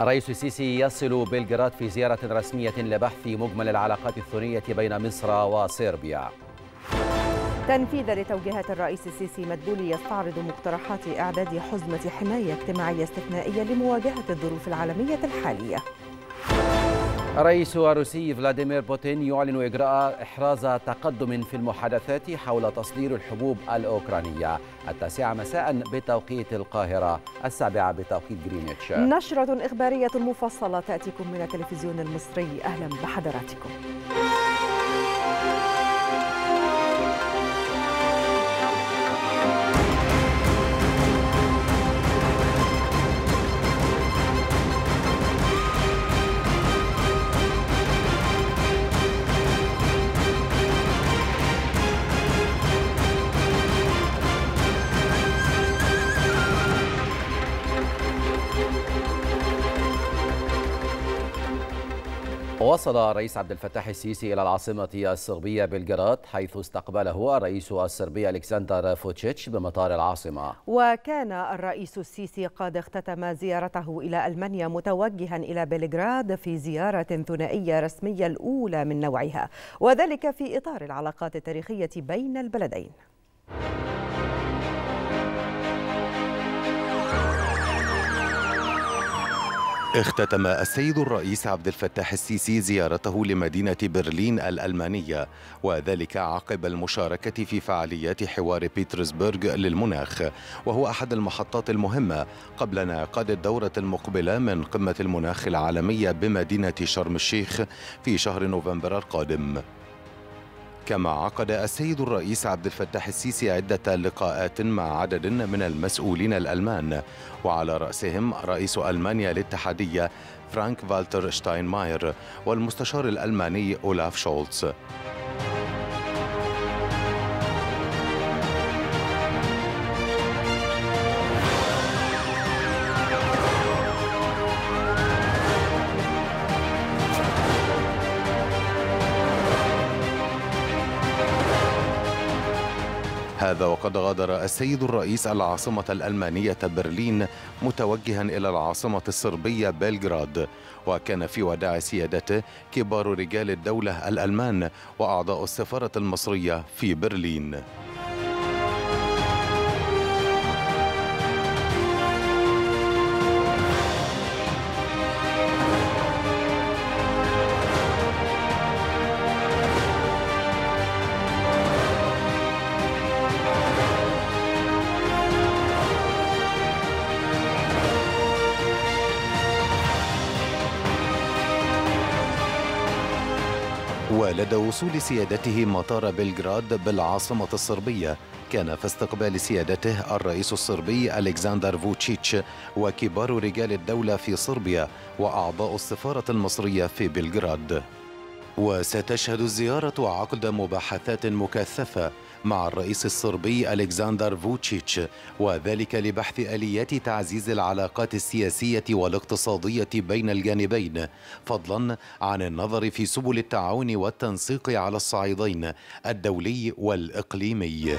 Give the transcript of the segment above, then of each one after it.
الرئيس السيسي يصل بلغراد في زيارة رسمية لبحث مجمل العلاقات الثنائية بين مصر وصربيا. تنفيذا لتوجيهات الرئيس السيسي مدبولي يستعرض مقترحات إعداد حزمة حماية اجتماعية استثنائية لمواجهة الظروف العالمية الحالية. الرئيس الروسي فلاديمير بوتين يعلن إجراء إحراز تقدم في المحادثات حول تصدير الحبوب الأوكرانية التاسعة مساء بتوقيت القاهرة السابعة بتوقيت جرينتش نشرة إخبارية مفصلة تأتيكم من التلفزيون المصري. أهلا بحضراتكم. وصل الرئيس عبد الفتاح السيسي إلى العاصمة الصربية بلغراد حيث استقبله الرئيس الصربي ألكسندر فوتشيتش بمطار العاصمة. وكان الرئيس السيسي قد اختتم زيارته إلى ألمانيا متوجها إلى بلغراد في زيارة ثنائية رسمية الأولى من نوعها وذلك في إطار العلاقات التاريخية بين البلدين. اختتم السيد الرئيس عبد الفتاح السيسي زيارته لمدينة برلين الألمانية وذلك عقب المشاركة في فعاليات حوار بيترسبرغ للمناخ وهو أحد المحطات المهمة قبل انعقاد الدورة المقبلة من قمة المناخ العالمية بمدينة شرم الشيخ في شهر نوفمبر القادم. كما عقد السيد الرئيس عبد الفتاح السيسي عدة لقاءات مع عدد من المسؤولين الألمان وعلى رأسهم رئيس ألمانيا الاتحادية فرانك فالتر شتاينماير والمستشار الألماني أولاف شولتز. هذا وقد غادر السيد الرئيس العاصمة الألمانية برلين متوجها إلى العاصمة الصربية بلغراد. وكان في وداع سيادته كبار رجال الدولة الألمان وأعضاء السفارة المصرية في برلين. ولدى وصول سيادته مطار بلغراد بالعاصمة الصربية. كان في استقبال سيادته الرئيس الصربي ألكسندر فوتشيتش وكبار رجال الدولة في صربيا وأعضاء السفارة المصرية في بلغراد. وستشهد الزيارة عقد مباحثات مكثفة مع الرئيس الصربي ألكسندر فوتشيتش وذلك لبحث آليات تعزيز العلاقات السياسية والاقتصادية بين الجانبين فضلا عن النظر في سبل التعاون والتنسيق على الصعيدين الدولي والإقليمي.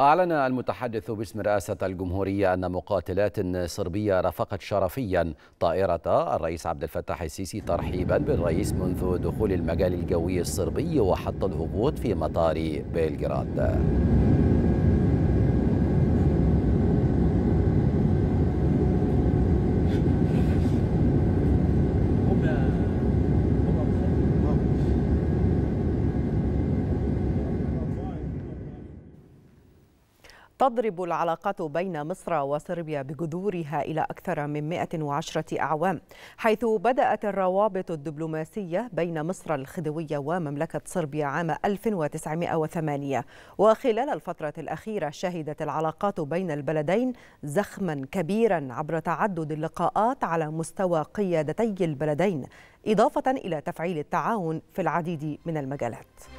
أعلن المتحدث باسم رئاسة الجمهورية أن مقاتلات صربية رافقت شرفيا طائرة الرئيس عبد الفتاح السيسي ترحيبا بالرئيس منذ دخول المجال الجوي الصربي وحتى الهبوط في مطار بلغراد. تضرب العلاقات بين مصر وصربيا بجذورها إلى أكثر من 110 أعوام حيث بدأت الروابط الدبلوماسية بين مصر الخديوية ومملكة صربيا عام 1908 وخلال الفترة الأخيرة شهدت العلاقات بين البلدين زخما كبيرا عبر تعدد اللقاءات على مستوى قيادتي البلدين إضافة إلى تفعيل التعاون في العديد من المجالات.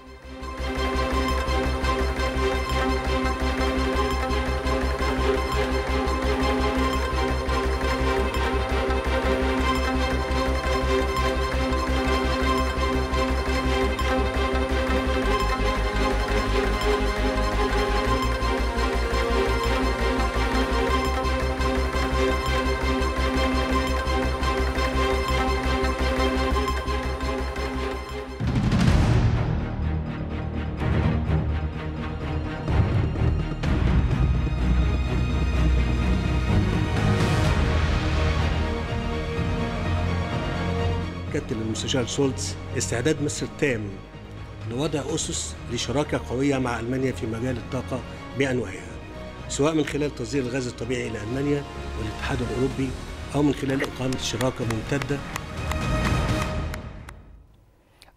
قلت للمستشار شولتز استعداد مصر تام لوضع أسس لشراكة قوية مع ألمانيا في مجال الطاقة بأنواعها سواء من خلال تصدير الغاز الطبيعي إلى ألمانيا والاتحاد الأوروبي أو من خلال إقامة شراكة ممتدة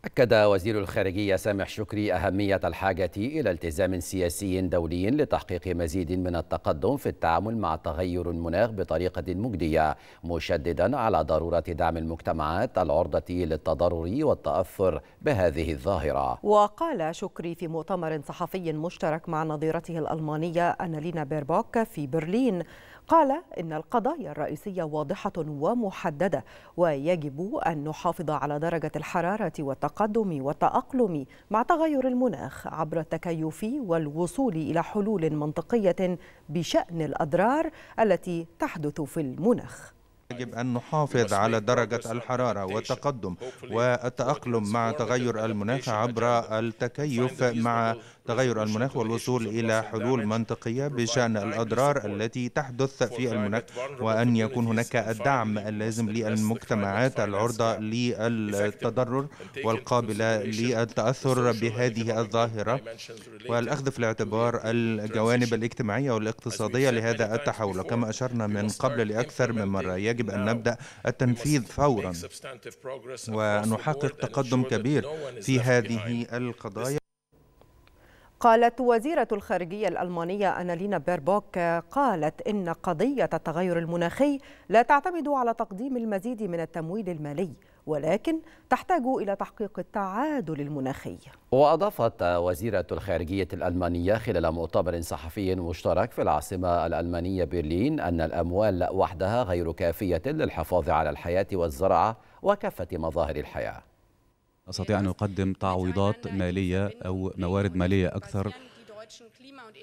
أكد وزير الخارجية سامح شكري أهمية الحاجة إلى التزام سياسي دولي لتحقيق مزيد من التقدم في التعامل مع تغير المناخ بطريقة مجدية مشددا على ضرورة دعم المجتمعات العرضة للتضرر والتأثر بهذه الظاهرة. وقال شكري في مؤتمر صحفي مشترك مع نظيرته الألمانية أنالينا بيربوك في برلين قال إن القضايا الرئيسية واضحة ومحددة ويجب أن نحافظ على درجة الحرارة والتقدم والتأقلم مع تغير المناخ عبر التكيف والوصول إلى حلول منطقية بشأن الأضرار التي تحدث في المناخ. يجب أن نحافظ على درجة الحرارة والتقدم والتأقلم مع تغير المناخ عبر التكيف مع تغير المناخ والوصول إلى حلول منطقية بشأن الأضرار التي تحدث في المناخ وأن يكون هناك الدعم اللازم للمجتمعات العرضة للتضرر والقابلة للتأثر بهذه الظاهرة والأخذ في الاعتبار الجوانب الاجتماعية والاقتصادية لهذا التحول كما أشرنا من قبل لأكثر من مرة يجب أن نبدأ التنفيذ فورا ونحقق تقدم كبير في هذه القضايا قالت وزيرة الخارجية الألمانية أنالينا بيربوك قالت إن قضية التغير المناخي لا تعتمد على تقديم المزيد من التمويل المالي ولكن تحتاج إلى تحقيق التعادل المناخي. وأضافت وزيرة الخارجية الألمانية خلال مؤتمر صحفي مشترك في العاصمة الألمانية برلين أن الأموال وحدها غير كافية للحفاظ على الحياة والزراعة وكافة مظاهر الحياة. نستطيع أن نقدم تعويضات مالية أو موارد مالية أكثر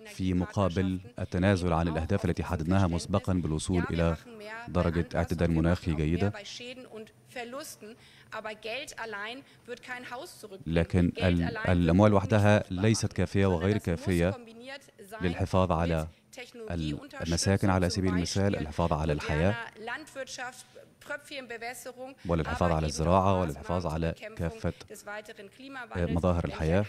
في مقابل التنازل عن الأهداف التي حددناها مسبقا بالوصول إلى درجة اعتدال مناخي جيدة. لكن الأموال وحدها ليست كافية وغير كافية للحفاظ على المساكن على سبيل المثال الحفاظ على الحياة وللحفاظ على الزراعة وللحفاظ على كافة مظاهر الحياة.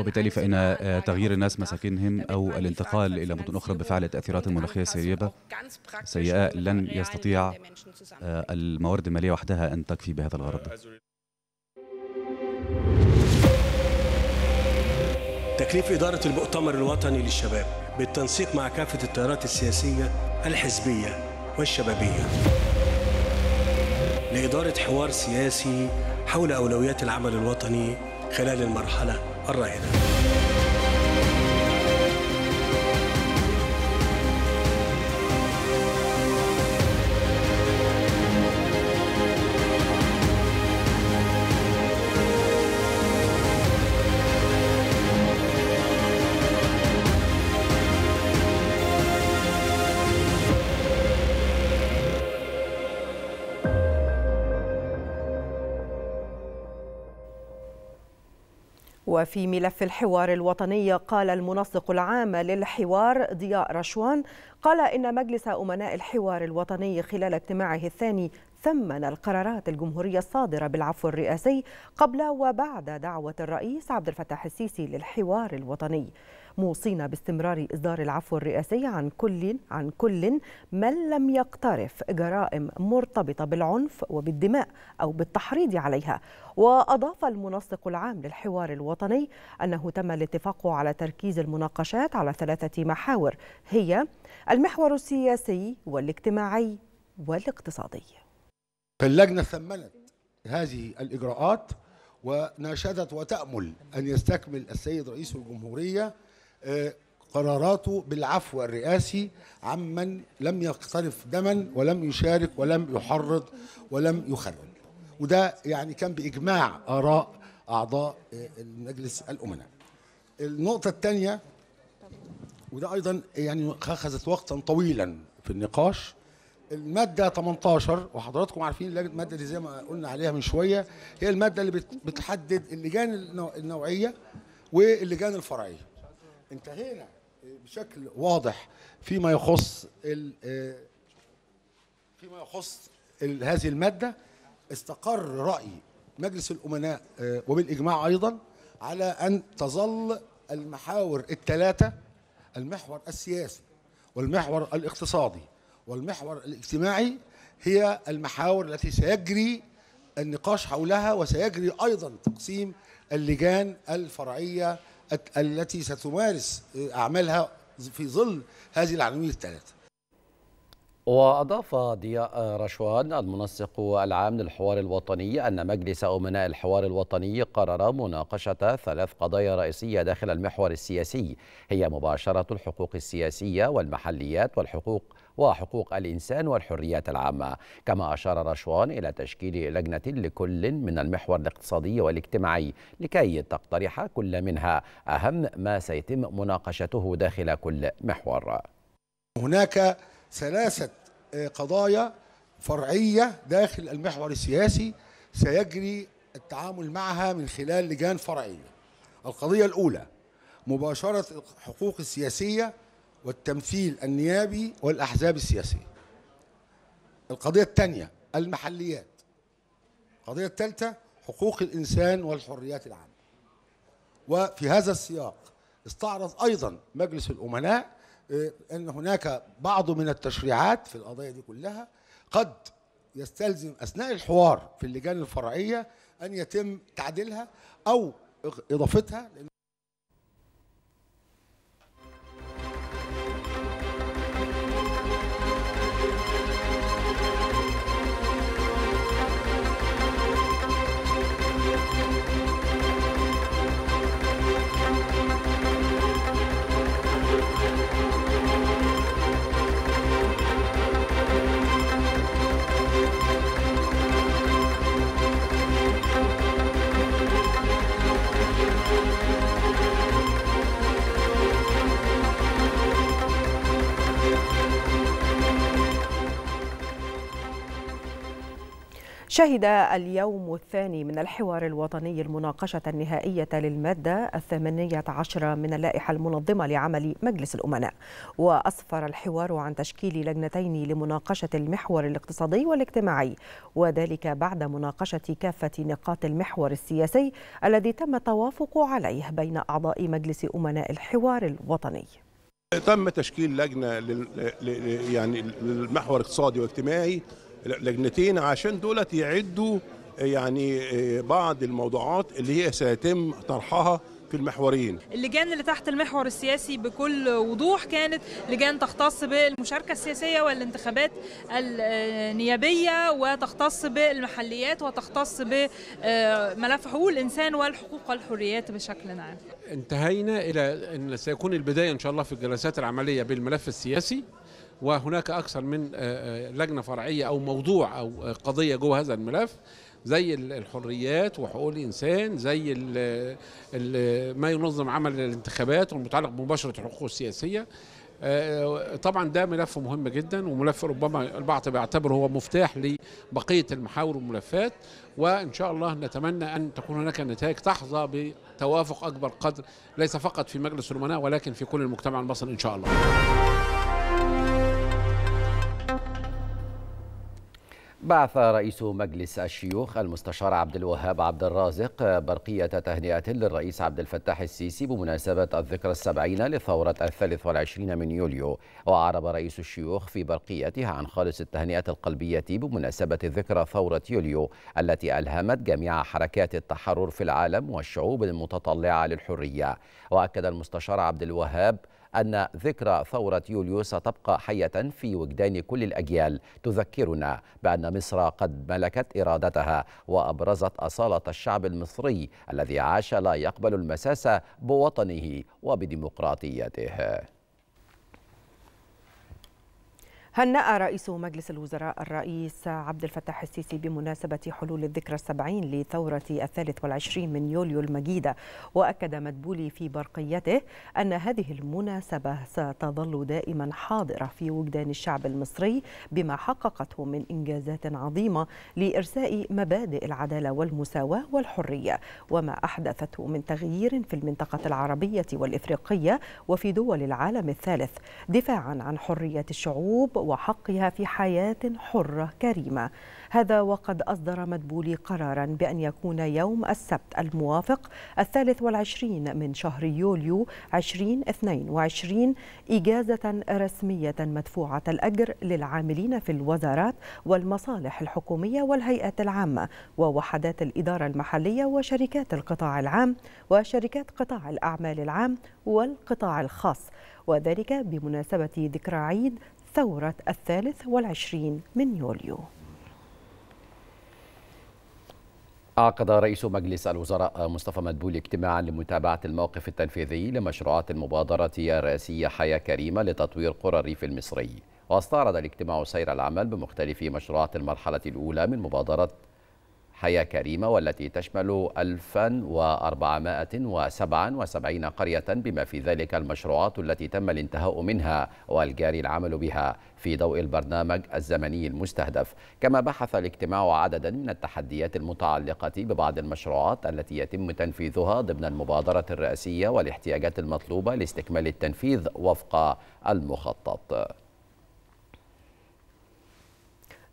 وبالتالي فإن تغيير الناس مساكنهم أو الانتقال إلى مدن أخرى بفعل التأثيرات المناخية السيئة سيئة لن يستطيع الموارد المالية وحدها أن تكفي بهذا الغرض. تكليف إدارة المؤتمر الوطني للشباب بالتنسيق مع كافة التيارات السياسية الحزبية والشبابية لإدارة حوار سياسي حول أولويات العمل الوطني خلال المرحلة الراهنة وفي ملف الحوار الوطني قال المنسق العام للحوار ضياء رشوان قال إن مجلس أمناء الحوار الوطني خلال اجتماعه الثاني ثمن القرارات الجمهورية الصادرة بالعفو الرئاسي قبل وبعد دعوة الرئيس عبد الفتاح السيسي للحوار الوطني. موصين باستمرار إصدار العفو الرئاسي عن كل عن كل من لم يقترف جرائم مرتبطة بالعنف وبالدماء أو بالتحريض عليها. وأضاف المنسق العام للحوار الوطني أنه تم الاتفاق على تركيز المناقشات على ثلاثة محاور هي المحور السياسي والاجتماعي والاقتصادي. اللجنة ثمنت هذه الإجراءات وناشدت وتأمل أن يستكمل السيد رئيس الجمهورية قراراته بالعفو الرئاسي عمن لم يقترف دما ولم يشارك ولم يحرض ولم يخرب وده يعني كان بإجماع آراء أعضاء المجلس الأمناء. النقطة الثانية وده أيضا يعني أخذت وقتا طويلا في النقاش. المادة 18 وحضراتكم عارفين المادة دي زي ما قلنا عليها من شوية هي المادة اللي بتحدد اللجان النوعية واللجان الفرعية. انتهينا بشكل واضح فيما يخص فيما يخص هذه المادة استقر رأي مجلس الأمناء وبالإجماع أيضا على أن تظل المحاور الثلاثة المحور السياسي والمحور الاقتصادي والمحور الاجتماعي هي المحاور التي سيجري النقاش حولها وسيجري أيضا تقسيم اللجان الفرعية التي ستمارس أعمالها في ظل هذه العناوين الثلاثة. وأضاف ضياء رشوان المنسق العام للحوار الوطني أن مجلس أمناء الحوار الوطني قرر مناقشة ثلاث قضايا رئيسية داخل المحور السياسي هي مباشرة الحقوق السياسية والمحليات والحقوق وحقوق الإنسان والحريات العامة. كما أشار رشوان إلى تشكيل لجنة لكل من المحور الاقتصادي والاجتماعي لكي تقترح كل منها أهم ما سيتم مناقشته داخل كل محور. هناك ثلاثة قضايا فرعية داخل المحور السياسي سيجري التعامل معها من خلال لجان فرعية. القضية الأولى مباشرة الحقوق السياسية والتمثيل النيابي والأحزاب السياسية. القضية الثانية المحليات. القضية الثالثة حقوق الإنسان والحريات العامة. وفي هذا السياق استعرض أيضا مجلس الأمناء أن هناك بعض من التشريعات في القضايا دي كلها قد يستلزم أثناء الحوار في اللجان الفرعية أن يتم تعديلها أو إضافتها شهد اليوم الثاني من الحوار الوطني المناقشة النهائية للمادة الثمانية عشر من اللائحة المنظمة لعمل مجلس الأمناء. وأسفر الحوار عن تشكيل لجنتين لمناقشة المحور الاقتصادي والاجتماعي وذلك بعد مناقشة كافة نقاط المحور السياسي الذي تم التوافق عليه بين أعضاء مجلس أمناء الحوار الوطني. تم تشكيل لجنة لل... يعني للمحور الاقتصادي والاجتماعي لجنتين عشان دولت يعدوا يعني بعض الموضوعات اللي هي سيتم طرحها في المحورين. اللجان اللي تحت المحور السياسي بكل وضوح كانت لجان تختص بالمشاركة السياسية والانتخابات النيابية وتختص بالمحليات وتختص بملف حقوق الإنسان والحقوق والحريات بشكل عام. انتهينا إلى أن سيكون البداية إن شاء الله في الجلسات العملية بالملف السياسي. وهناك أكثر من لجنة فرعية أو موضوع أو قضية جوه هذا الملف زي الحريات وحقوق الإنسان زي ال ال ما ينظم عمل الانتخابات والمتعلق بمباشرة الحقوق السياسية. طبعا ده ملف مهم جدا وملف ربما البعض بيعتبره هو مفتاح لبقية المحاور والملفات. وإن شاء الله نتمنى أن تكون هناك نتائج تحظى بتوافق أكبر قدر ليس فقط في مجلس الأمناء ولكن في كل المجتمع المصري إن شاء الله. بعث رئيس مجلس الشيوخ المستشار عبد الوهاب عبد الرازق برقية تهنئة للرئيس عبد الفتاح السيسي بمناسبة الذكرى السبعين لثورة الثالث والعشرين من يوليو. وأعرب رئيس الشيوخ في برقيته عن خالص التهنئة القلبية بمناسبة ذكرى ثورة يوليو التي ألهمت جميع حركات التحرر في العالم والشعوب المتطلعة للحرية. وأكد المستشار عبد الوهاب أن ذكرى ثورة يوليو ستبقى حية في وجدان كل الأجيال تذكرنا بأن مصر قد ملكت إرادتها وأبرزت أصالة الشعب المصري الذي عاش لا يقبل المساس بوطنه وبديمقراطيته. هنأ رئيس مجلس الوزراء الرئيس عبد الفتاح السيسي بمناسبة حلول الذكرى السبعين لثورة الثالث والعشرين من يوليو المجيدة وأكد مدبولي في برقيته أن هذه المناسبة ستظل دائما حاضرة في وجدان الشعب المصري بما حققته من إنجازات عظيمة لإرساء مبادئ العدالة والمساواة والحرية وما أحدثته من تغيير في المنطقة العربية والإفريقية وفي دول العالم الثالث دفاعا عن حرية الشعوب وحقها في حياة حرة كريمة. هذا وقد أصدر مدبولي قرارا بأن يكون يوم السبت الموافق الثالث والعشرين من شهر يوليو 2022 إجازة رسمية مدفوعة الأجر للعاملين في الوزارات والمصالح الحكومية والهيئات العامة ووحدات الإدارة المحلية وشركات القطاع العام وشركات قطاع الأعمال العام والقطاع الخاص. وذلك بمناسبة ذكرى عيد ثورة الثالث والعشرين من يوليو. عقد رئيس مجلس الوزراء مصطفى مدبولي اجتماعا لمتابعة الموقف التنفيذي لمشروعات المبادرة الرئاسية حياة كريمة لتطوير قرى الريف المصري. واستعرض الاجتماع سير العمل بمختلف مشروعات المرحلة الأولى من مبادرة حياة كريمة والتي تشمل 1477 قرية بما في ذلك المشروعات التي تم الانتهاء منها والجاري العمل بها في ضوء البرنامج الزمني المستهدف. كما بحث الاجتماع عددا من التحديات المتعلقة ببعض المشروعات التي يتم تنفيذها ضمن المبادرة الرئاسية والاحتياجات المطلوبة لاستكمال التنفيذ وفق المخطط.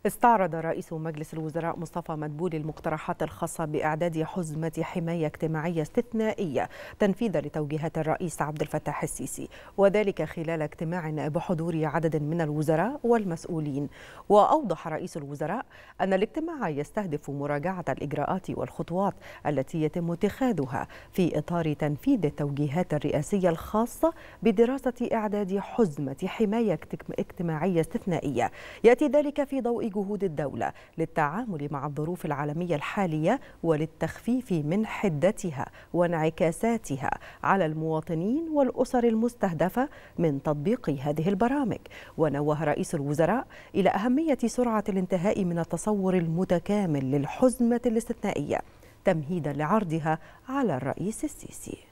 استعرض رئيس مجلس الوزراء مصطفى مدبولي المقترحات الخاصة بإعداد حزمة حماية اجتماعية استثنائية تنفيذا لتوجيهات الرئيس عبد الفتاح السيسي وذلك خلال اجتماع بحضور عدد من الوزراء والمسؤولين. وأوضح رئيس الوزراء أن الاجتماع يستهدف مراجعة الإجراءات والخطوات التي يتم اتخاذها في إطار تنفيذ التوجيهات الرئاسية الخاصة بدراسة إعداد حزمة حماية اجتماعية استثنائية. يأتي ذلك في ضوء جهود الدولة للتعامل مع الظروف العالمية الحالية وللتخفيف من حدتها وانعكاساتها على المواطنين والأسر المستهدفة من تطبيق هذه البرامج. ونوه رئيس الوزراء إلى أهمية سرعة الانتهاء من التصور المتكامل للحزمة الاستثنائية تمهيدا لعرضها على الرئيس السيسي.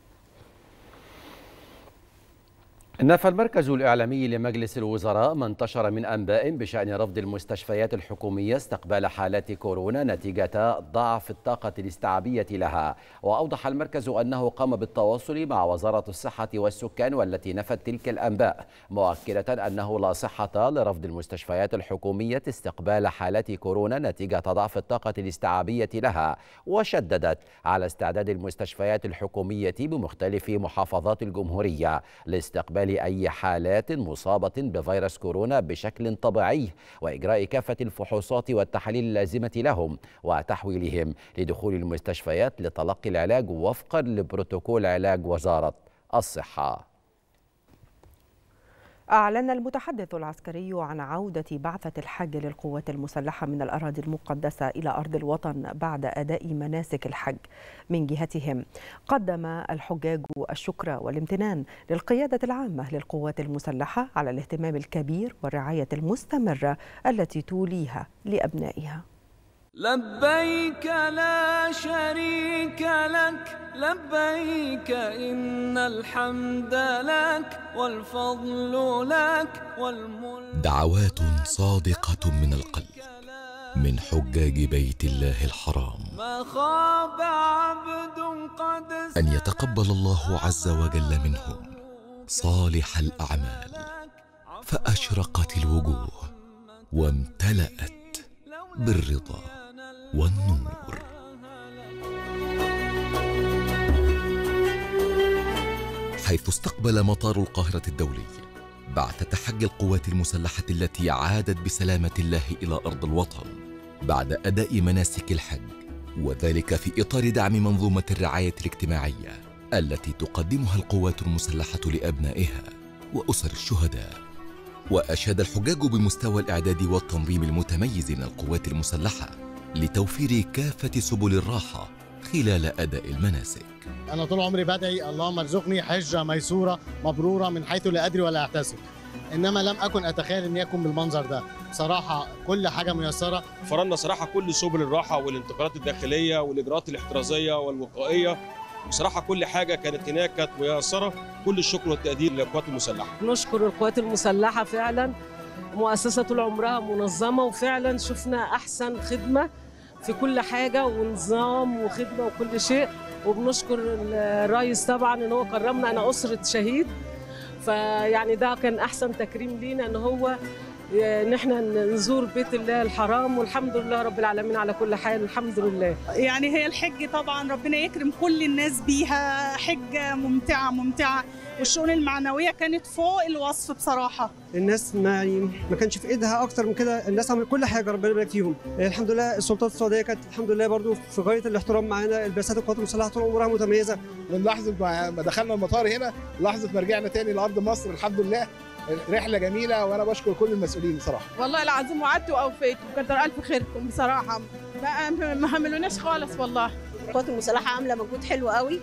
نفى المركز الإعلامي لمجلس الوزراء ما انتشر من أنباء بشأن رفض المستشفيات الحكومية استقبال حالات كورونا نتيجة ضعف الطاقة الاستيعابية لها. وأوضح المركز أنه قام بالتواصل مع وزارة الصحة والسكان والتي نفت تلك الأنباء مؤكدة أنه لا صحة لرفض المستشفيات الحكومية استقبال حالات كورونا نتيجة ضعف الطاقة الاستيعابية لها وشددت على استعداد المستشفيات الحكومية بمختلف محافظات الجمهورية لاستقبال لأي حالات مصابة بفيروس كورونا بشكل طبيعي وإجراء كافة الفحوصات والتحاليل اللازمة لهم وتحويلهم لدخول المستشفيات لتلقي العلاج وفقا لبروتوكول علاج وزارة الصحة. أعلن المتحدث العسكري عن عودة بعثة الحج للقوات المسلحة من الأراضي المقدسة إلى أرض الوطن بعد أداء مناسك الحج من جهتهم. قدم الحجاج الشكر والامتنان للقيادة العامة للقوات المسلحة على الاهتمام الكبير والرعاية المستمرة التي توليها لأبنائها. لبيك لا شريك لك. لبيك إن الحمد لك والفضل لك والملك. دعوات صادقة من القلب من حجاج بيت الله الحرام. ما خاب عبد قد أن يتقبل الله عز وجل منهم صالح الأعمال. فأشرقت الوجوه وامتلأت بالرضا. والنور. حيث استقبل مطار القاهرة الدولي بعثة حج القوات المسلحة التي عادت بسلامة الله إلى أرض الوطن بعد أداء مناسك الحج وذلك في إطار دعم منظومة الرعاية الاجتماعية التي تقدمها القوات المسلحة لأبنائها وأسر الشهداء. وأشاد الحجاج بمستوى الإعداد والتنظيم المتميز من القوات المسلحة لتوفير كافة سبل الراحة خلال أداء المناسك. أنا طول عمري بدعي اللهم ارزقني حجة ميسورة مبرورة من حيث لا أدري ولا أحتسب. إنما لم أكن أتخيل أن يكون بالمنظر ده. بصراحة كل حاجة ميسرة. فرضنا صراحة كل سبل الراحة والانتقالات الداخلية والإجراءات الاحترازية والوقائية. بصراحة كل حاجة كانت هناك كانت ميسرة. كل الشكر والتقدير للقوات المسلحة. نشكر القوات المسلحة فعلا. مؤسسة طول عمرها منظمة وفعلا شفنا أحسن خدمة في كل حاجة ونظام وخدمة وكل شيء. وبنشكر الرئيس طبعا إن هو كرمنا. أنا أسرة شهيد. فيعني ده كان أحسن تكريم لينا إن هو إن إحنا نزور بيت الله الحرام. والحمد لله رب العالمين على كل حال. الحمد لله. يعني هي الحج طبعا ربنا يكرم كل الناس بيها. حجة ممتعة ممتعة. والشؤون المعنوية كانت فوق الوصف بصراحة. الناس ما ما كانش في إيدها أكتر من كده. الناس عملت كل حاجة ربنا يبارك فيهم. الحمد لله السلطات السعودية كانت الحمد لله برضو في غاية الاحترام معانا. البعثات القوات المسلحة طول عمرها متميزة. من لحظة ما دخلنا المطار هنا لحظة ما رجعنا تاني لأرض مصر الحمد لله. رحلة جميلة وأنا بشكر كل المسؤولين بصراحة. والله العظيم وعدتوا وأوفيتوا كتر ألف خيركم بصراحة. ما هملوناش خالص والله. القوات المسلحة عاملة مجهود حلو قوي.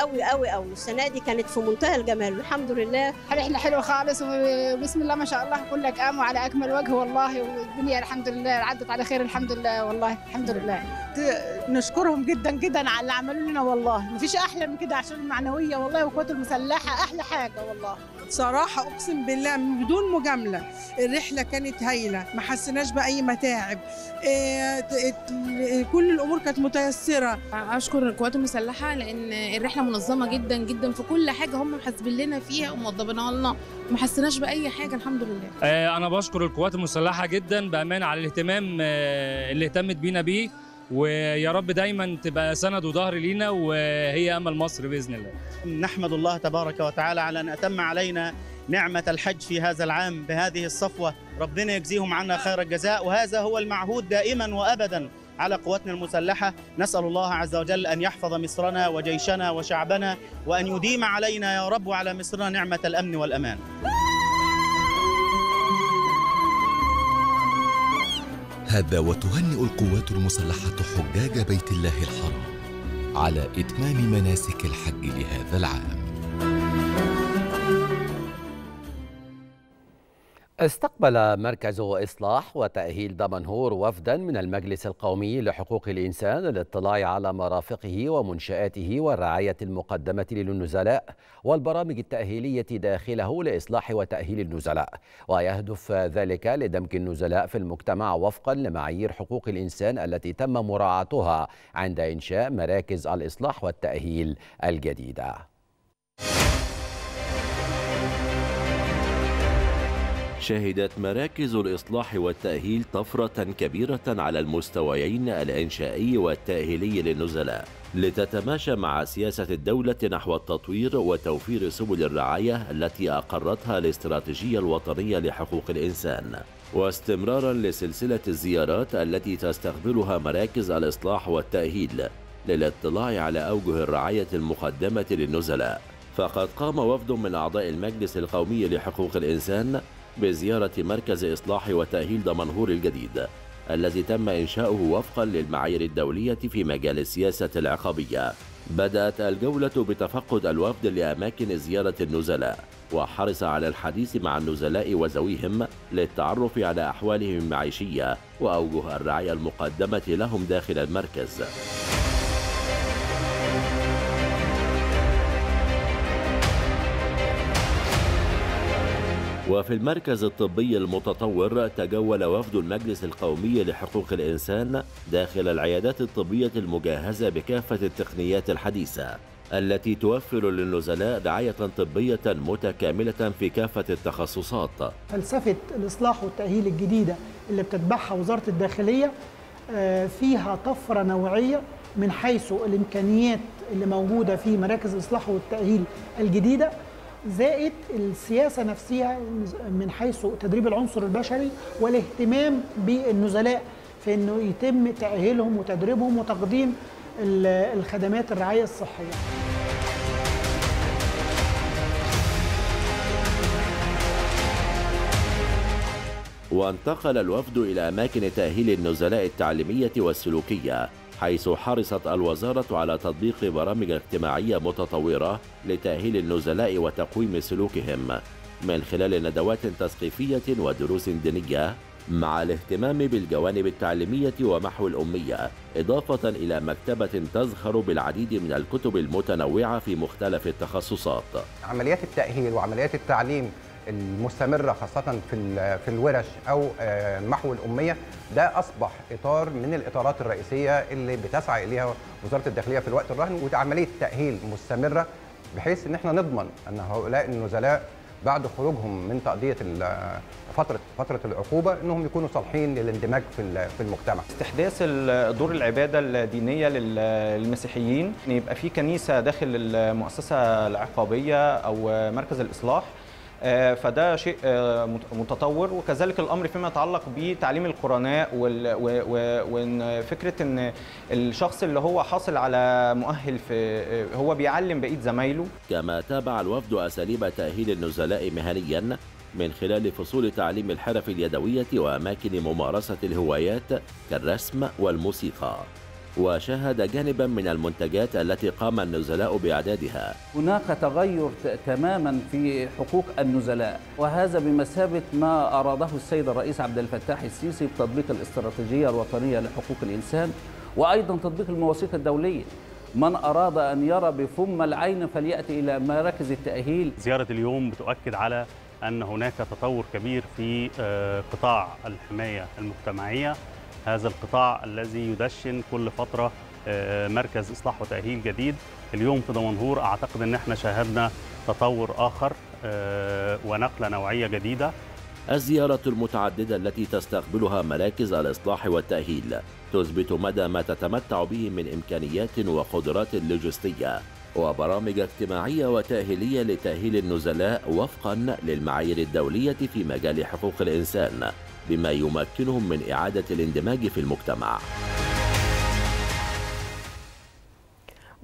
قوي قوي قوي. السنة دي كانت في منتهى الجمال. والحمد لله. رحله حلوة خالص وبسم الله ما شاء الله. كلك قام على أكمل وجه والله والدنيا الحمد لله عدت على خير الحمد لله والله الحمد لله. نشكرهم جدا جدا على اللي عملوا لنا والله. مفيش أحلى من كده عشان المعنوية والله والقوات المسلحة أحلى حاجة والله. صراحة أقسم بالله بدون مجاملة الرحلة كانت هايلة ما حسيناش بأي متاعب. كل الأمور كانت متيسرة. أشكر القوات المسلحة لأن الرحلة منظمة جدا جدا في كل حاجة هم محاسبين لنا فيها وموضبينها لنا ما حسيناش بأي حاجة الحمد لله. أنا بشكر القوات المسلحة جدا بأمانة على الاهتمام اللي اهتمت بينا بيه. ويا رب دايما تبقى سند وظهر لينا وهي أمل مصر بإذن الله. نحمد الله تبارك وتعالى على أن أتم علينا نعمة الحج في هذا العام بهذه الصفوة، ربنا يجزيهم عنا خير الجزاء وهذا هو المعهود دائما وابدا على قواتنا المسلحة، نسأل الله عز وجل أن يحفظ مصرنا وجيشنا وشعبنا وأن يديم علينا يا رب وعلى مصرنا نعمة الأمن والأمان. هذا وتهنئ القوات المسلحة حجاج بيت الله الحرام على إتمام مناسك الحج لهذا العام. استقبل مركز إصلاح وتأهيل دمنهور وفدا من المجلس القومي لحقوق الإنسان للاطلاع على مرافقه ومنشآته والرعاية المقدمة للنزلاء والبرامج التأهيلية داخله لإصلاح وتأهيل النزلاء. ويهدف ذلك لدمج النزلاء في المجتمع وفقا لمعايير حقوق الإنسان التي تم مراعاتها عند إنشاء مراكز الإصلاح والتأهيل الجديدة. شهدت مراكز الإصلاح والتأهيل طفرة كبيرة على المستويين الإنشائي والتأهيلي للنزلاء. لتتماشى مع سياسة الدولة نحو التطوير وتوفير سبل الرعاية التي أقرتها الاستراتيجية الوطنية لحقوق الإنسان. واستمرارا لسلسلة الزيارات التي تستقبلها مراكز الإصلاح والتأهيل للاطلاع على أوجه الرعاية المقدمة للنزلاء. فقد قام وفد من أعضاء المجلس القومي لحقوق الإنسان بزيارة مركز إصلاح وتأهيل دمنهور الجديد الذي تم إنشاؤه وفقا للمعايير الدولية في مجال السياسة العقابية. بدأت الجولة بتفقد الوفد لأماكن زيارة النزلاء وحرص على الحديث مع النزلاء وذويهم للتعرف على أحوالهم المعيشية وأوجه الرعاية المقدمة لهم داخل المركز. وفي المركز الطبي المتطور تجول وفد المجلس القومي لحقوق الإنسان داخل العيادات الطبية المجهزة بكافة التقنيات الحديثة التي توفر للنزلاء رعاية طبية متكاملة في كافة التخصصات. فلسفة الإصلاح والتأهيل الجديدة اللي بتتبعها وزارة الداخلية فيها طفرة نوعية من حيث الإمكانيات اللي موجودة في مراكز الإصلاح والتأهيل الجديدة. زائد السياسة نفسها من حيث تدريب العنصر البشري والاهتمام بالنزلاء في إنه يتم تأهيلهم وتدريبهم وتقديم الخدمات الرعاية الصحية. وانتقل الوفد إلى أماكن تأهيل النزلاء التعليمية والسلوكية حيث حرصت الوزارة على تطبيق برامج اجتماعية متطورة لتأهيل النزلاء وتقويم سلوكهم من خلال ندوات تثقيفية ودروس دينية مع الاهتمام بالجوانب التعليمية ومحو الأمية إضافة إلى مكتبة تزخر بالعديد من الكتب المتنوعة في مختلف التخصصات. عمليات التأهيل وعمليات التعليم المستمرة خاصة في في الورش أو محو الأمية. ده أصبح إطار من الإطارات الرئيسية اللي بتسعى إليها وزارة الداخلية في الوقت الراهن وعملية تأهيل مستمرة بحيث إن إحنا نضمن إن هؤلاء النزلاء بعد خروجهم من تقضية فترة فترة العقوبة إنهم يكونوا صالحين للاندماج في في المجتمع. استحداث دور العبادة الدينية للمسيحيين يبقى في كنيسة داخل المؤسسة العقابية أو مركز الإصلاح فده شيء متطور. وكذلك الأمر فيما يتعلق بتعليم القرناء وإن فكرة إن الشخص اللي هو حاصل على مؤهل في هو بيعلم بقية زمايله. كما تابع الوفد أساليب تأهيل النزلاء مهنيا من خلال فصول تعليم الحرف اليدوية وأماكن ممارسة الهوايات كالرسم والموسيقى. وشاهد جانبا من المنتجات التي قام النزلاء بأعدادها. هناك تغير تماما في حقوق النزلاء وهذا بمثابة ما أراده السيد الرئيس عبد الفتاح السيسي بتطبيق الاستراتيجية الوطنية لحقوق الإنسان وأيضا تطبيق المواثيق الدولية. من أراد أن يرى بفم العين فليأتي إلى مراكز التأهيل. زيارة اليوم بتؤكد على أن هناك تطور كبير في قطاع الحماية المجتمعية. هذا القطاع الذي يدشن كل فترة مركز إصلاح وتأهيل جديد. اليوم في دمنهور أعتقد أن إحنا شاهدنا تطور آخر ونقلة نوعية جديدة. الزيارة المتعددة التي تستقبلها مراكز الإصلاح والتأهيل تثبت مدى ما تتمتع به من إمكانيات وقدرات لوجستية وبرامج اجتماعية وتأهيلية لتأهيل النزلاء وفقا للمعايير الدولية في مجال حقوق الإنسان. بما يمكنهم من إعادة الاندماج في المجتمع.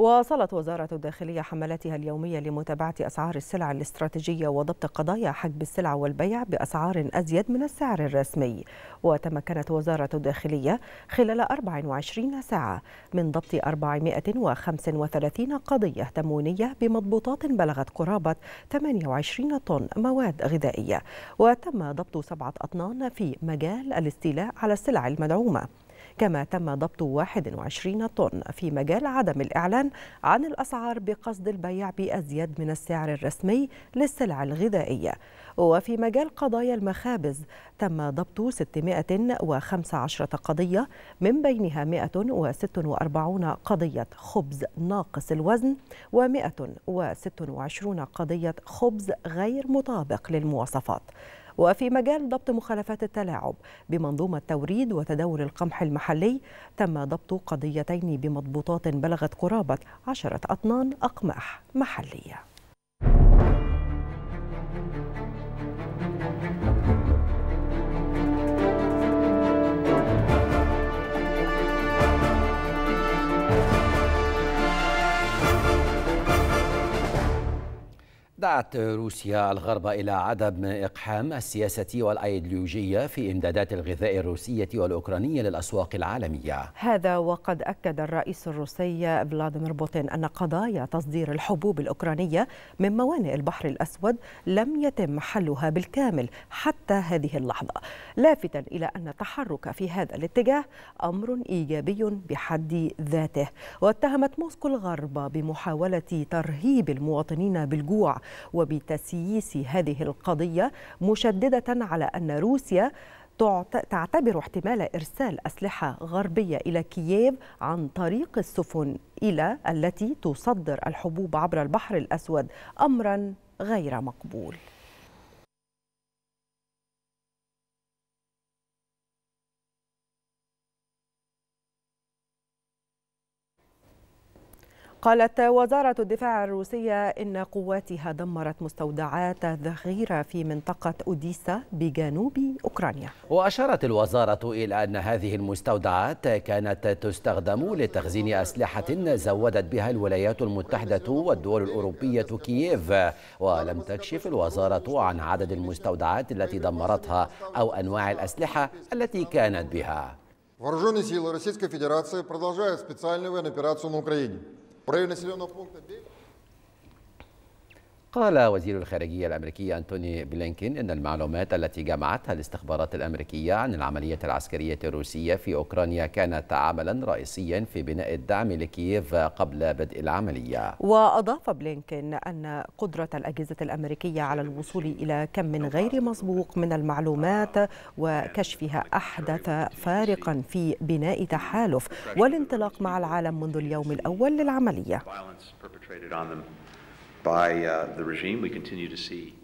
واصلت وزارة الداخلية حملاتها اليومية لمتابعة أسعار السلع الاستراتيجية وضبط قضايا حجب السلع والبيع بأسعار أزيد من السعر الرسمي. وتمكنت وزارة الداخلية خلال 24 ساعة من ضبط 435 قضية تموينية بمضبوطات بلغت قرابة 28 طن مواد غذائية. وتم ضبط سبعة أطنان في مجال الاستيلاء على السلع المدعومة. كما تم ضبط 21 طن في مجال عدم الإعلان عن الأسعار بقصد البيع بأزيد من السعر الرسمي للسلع الغذائية. وفي مجال قضايا المخابز تم ضبط 615 قضية من بينها 146 قضية خبز ناقص الوزن و126 قضية خبز غير مطابق للمواصفات. وفي مجال ضبط مخالفات التلاعب بمنظومة توريد وتداول القمح المحلي تم ضبط قضيتين بمضبوطات بلغت قرابة عشرة أطنان أقماح محلية. دعت روسيا الغرب إلى عدم إقحام السياسة والأيديولوجية في إمدادات الغذاء الروسية والأوكرانية للأسواق العالمية. هذا وقد أكد الرئيس الروسي فلاديمير بوتين أن قضايا تصدير الحبوب الأوكرانية من موانئ البحر الأسود لم يتم حلها بالكامل حتى هذه اللحظة. لافتا إلى أن التحرك في هذا الاتجاه أمر إيجابي بحد ذاته. واتهمت موسكو الغرب بمحاولة ترهيب المواطنين بالجوع وبتسييس هذه القضية مشددة على أن روسيا تعتبر احتمال إرسال أسلحة غربية إلى كييف عن طريق السفن إلى التي تصدر الحبوب عبر البحر الأسود أمرا غير مقبول. قالت وزارة الدفاع الروسية إن قواتها دمرت مستودعات ذخيرة في منطقة أوديسا بجنوب أوكرانيا. وأشارت الوزارة إلى أن هذه المستودعات كانت تستخدم لتخزين أسلحة زودت بها الولايات المتحدة والدول الأوروبية كييف ولم تكشف الوزارة عن عدد المستودعات التي دمرتها أو أنواع الأسلحة التي كانت بها. В населенного пункта قال وزير الخارجية الأمريكي أنتوني بلينكين إن المعلومات التي جمعتها الاستخبارات الأمريكية عن العملية العسكرية الروسية في أوكرانيا كانت عملا رئيسيا في بناء الدعم لكييف قبل بدء العملية. وأضاف بلينكين أن قدرة الأجهزة الأمريكية على الوصول إلى كم من غير مسبوق من المعلومات وكشفها أحدث فارقا في بناء تحالف والانطلاق مع العالم منذ اليوم الأول للعملية. By uh, the regime. We continue to see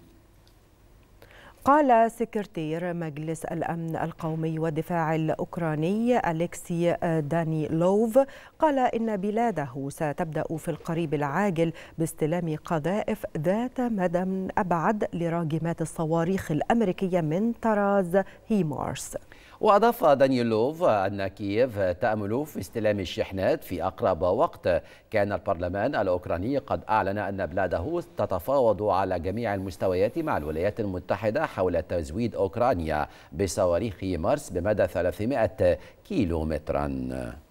قال سكرتير مجلس الأمن القومي والدفاع الأوكراني أليكسي دانيلوف قال إن بلاده ستبدأ في القريب العاجل باستلام قذائف ذات مدى أبعد لراجمات الصواريخ الأمريكية من طراز هيمارس وأضاف دانيلوف أن كييف تأمل في استلام الشحنات في أقرب وقت. كان البرلمان الأوكراني قد أعلن أن بلاده تتفاوض على جميع المستويات مع الولايات المتحدة حول تزويد أوكرانيا بصواريخ مارس بمدى 300 كيلو متراً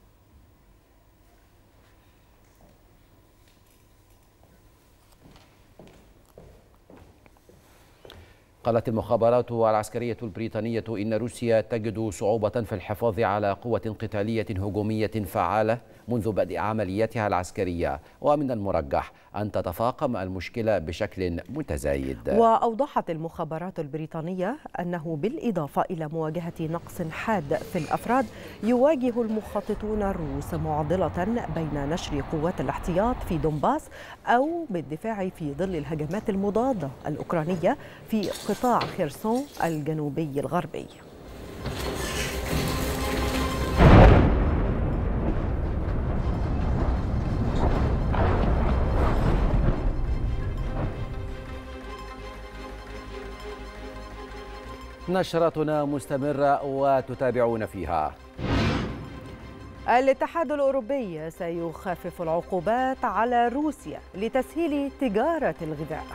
قالت المخابرات العسكرية البريطانية إن روسيا تجد صعوبة في الحفاظ على قوة قتالية هجومية فعالة. منذ بدء عملياتها العسكرية. ومن المرجح أن تتفاقم المشكلة بشكل متزايد. وأوضحت المخابرات البريطانية أنه بالإضافة إلى مواجهة نقص حاد في الأفراد يواجه المخططون الروس معضلة بين نشر قوات الاحتياط في دونباس أو بالدفاع في ظل الهجمات المضادة الأوكرانية في قطاع خيرسون الجنوبي الغربي. نشرتنا مستمرة وتتابعون فيها. الاتحاد الأوروبي سيخفف العقوبات على روسيا لتسهيل تجارة الغذاء.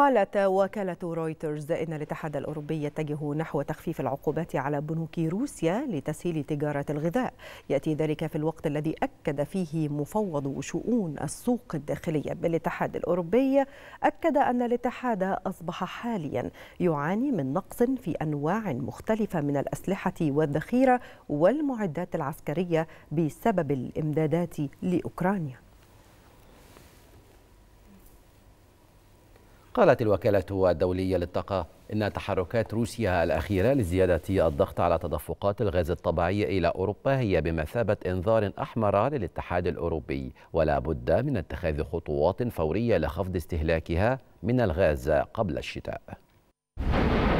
قالت وكالة رويترز إن الاتحاد الأوروبي يتجه نحو تخفيف العقوبات على بنوك روسيا لتسهيل تجارة الغذاء. يأتي ذلك في الوقت الذي أكد فيه مفوض شؤون السوق الداخلية بالاتحاد الأوروبي. أكد أن الاتحاد أصبح حاليا يعاني من نقص في أنواع مختلفة من الأسلحة والذخيرة والمعدات العسكرية بسبب الإمدادات لأوكرانيا. قالت الوكالة الدولية للطاقة إن تحركات روسيا الأخيرة لزيادة الضغط على تدفقات الغاز الطبيعي إلى أوروبا هي بمثابة إنذار أحمر للاتحاد الأوروبي. ولا بد من اتخاذ خطوات فورية لخفض استهلاكها من الغاز قبل الشتاء.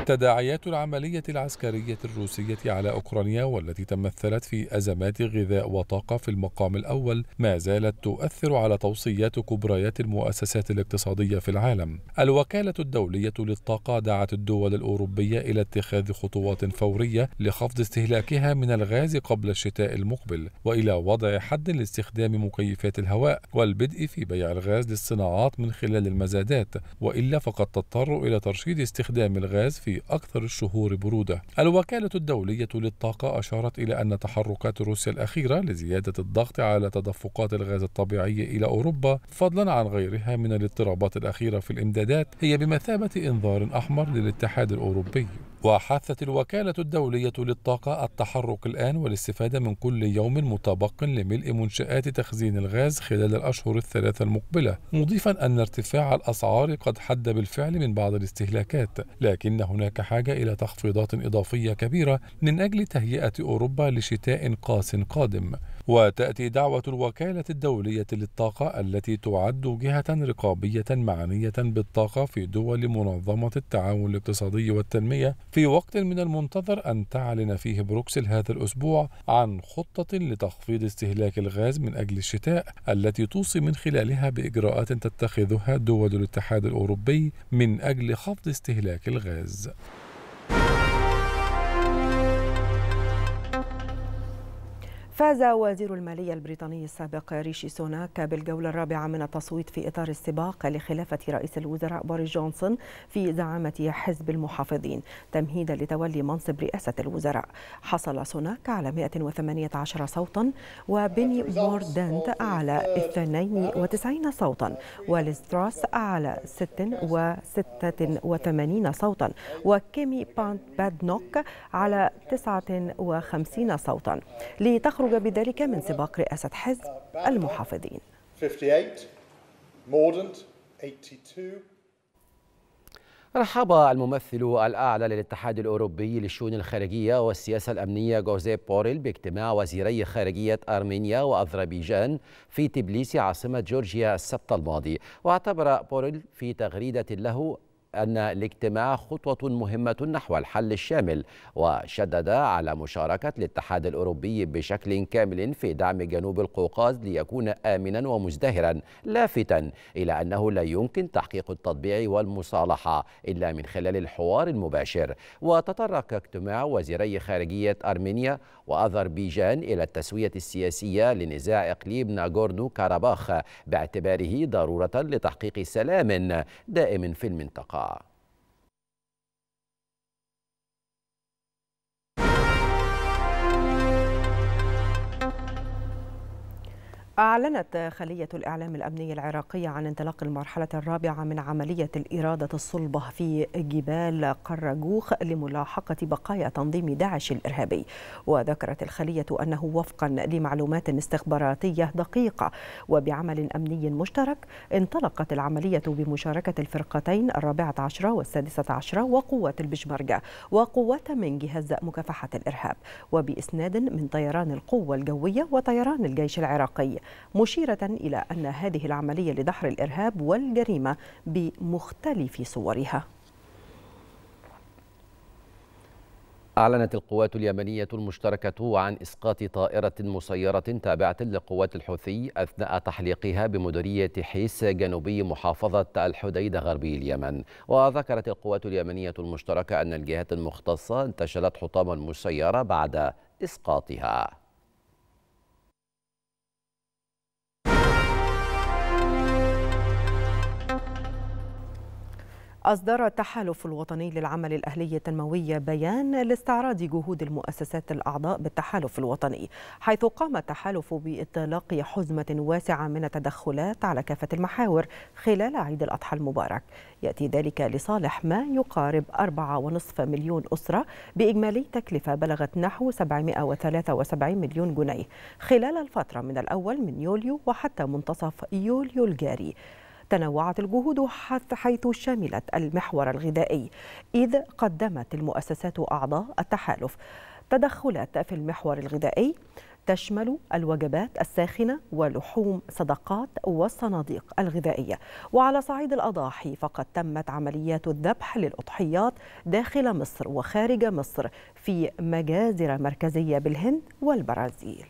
تداعيات العملية العسكرية الروسية على أوكرانيا والتي تمثلت في أزمات غذاء وطاقة في المقام الأول ما زالت تؤثر على توصيات كبريات المؤسسات الاقتصادية في العالم. الوكالة الدولية للطاقة دعت الدول الأوروبية إلى اتخاذ خطوات فورية لخفض استهلاكها من الغاز قبل الشتاء المقبل وإلى وضع حد لاستخدام مكيفات الهواء والبدء في بيع الغاز للصناعات من خلال المزادات وإلا فقد تضطر إلى ترشيد استخدام الغاز في أكثر الشهور برودة. الوكالة الدولية للطاقة أشارت إلى أن تحركات روسيا الأخيرة لزيادة الضغط على تدفقات الغاز الطبيعي إلى أوروبا فضلا عن غيرها من الاضطرابات الأخيرة في الإمدادات هي بمثابة إنذار أحمر للاتحاد الأوروبي. وحثت الوكالة الدولية للطاقة التحرك الآن والاستفادة من كل يوم متبق لملء منشآت تخزين الغاز خلال الأشهر الثلاثة المقبلة مضيفا أن ارتفاع الأسعار قد حد بالفعل من بعض الاستهلاكات لكن هناك حاجة إلى تخفيضات إضافية كبيرة من أجل تهيئة أوروبا لشتاء قاس قادم. وتأتي دعوة الوكالة الدولية للطاقة التي تعد جهة رقابية معنية بالطاقة في دول منظمة التعاون الاقتصادي والتنمية في وقت من المنتظر أن تعلن فيه بروكسل هذا الأسبوع عن خطة لتخفيض استهلاك الغاز من أجل الشتاء التي توصي من خلالها بإجراءات تتخذها دول الاتحاد الأوروبي من أجل خفض استهلاك الغاز. فاز وزير المالية البريطاني السابق ريشي سوناك بالجولة الرابعة من التصويت في إطار السباق لخلافة رئيس الوزراء بوريس جونسون في زعامة حزب المحافظين تمهيدا لتولي منصب رئاسة الوزراء. حصل سوناك على 118 صوتا وبيني موردنت على 92 صوتا وليز تراس على 86 صوتا وكيمي بادنوك على 59 صوتا. لتخرج خرج بذلك من سباق رئاسة حزب المحافظين. 58 Mordant 82 رحب الممثل الأعلى للاتحاد الأوروبي للشؤون الخارجية والسياسة الأمنية جوزيب بوريل باجتماع وزيري خارجية أرمينيا وأذربيجان في تبليسي عاصمة جورجيا السبت الماضي. واعتبر بوريل في تغريدة له أن الاجتماع خطوة مهمة نحو الحل الشامل وشدد على مشاركة الاتحاد الأوروبي بشكل كامل في دعم جنوب القوقاز ليكون آمنا ومزدهرا لافتا إلى أنه لا يمكن تحقيق التطبيع والمصالحة إلا من خلال الحوار المباشر. وتطرق اجتماع وزيري خارجية أرمينيا وأذربيجان إلى التسوية السياسية لنزاع إقليم ناغورنو كاراباخ باعتباره ضرورة لتحقيق سلام دائم في المنطقة. 자 أعلنت خلية الإعلام الأمني العراقية عن انطلاق المرحلة الرابعة من عملية الإرادة الصلبة في جبال قرقوخ لملاحقة بقايا تنظيم داعش الإرهابي. وذكرت الخلية أنه وفقا لمعلومات استخباراتية دقيقة وبعمل أمني مشترك انطلقت العملية بمشاركة الفرقتين الرابعة عشرة والسادسة عشرة وقوات البشمركة وقوات من جهاز مكافحة الإرهاب وبإسناد من طيران القوة الجوية وطيران الجيش العراقي. مشيرة إلى أن هذه العملية لدحر الإرهاب والجريمة بمختلف صورها. أعلنت القوات اليمنية المشتركة عن إسقاط طائرة مسيرة تابعة لقوات الحوثي أثناء تحليقها بمديرية حيس جنوبي محافظة الحديدة غربي اليمن. وذكرت القوات اليمنية المشتركة أن الجهات المختصة انتشلت حطاما مسيرة بعد إسقاطها. أصدر التحالف الوطني للعمل الأهلي التنموي بيان لاستعراض جهود المؤسسات الأعضاء بالتحالف الوطني حيث قام التحالف بإطلاق حزمة واسعة من التدخلات على كافة المحاور خلال عيد الأضحى المبارك. يأتي ذلك لصالح ما يقارب 4.5 مليون أسرة بإجمالي تكلفة بلغت نحو 773 مليون جنيه خلال الفترة من الأول من يوليو وحتى منتصف يوليو الجاري. تنوعت الجهود حيث شملت المحور الغذائي إذ قدمت المؤسسات أعضاء التحالف. تدخلات في المحور الغذائي تشمل الوجبات الساخنة ولحوم صدقات والصناديق الغذائية. وعلى صعيد الأضاحي فقد تمت عمليات الذبح للأضحيات داخل مصر وخارج مصر في مجازر مركزية بالهند والبرازيل.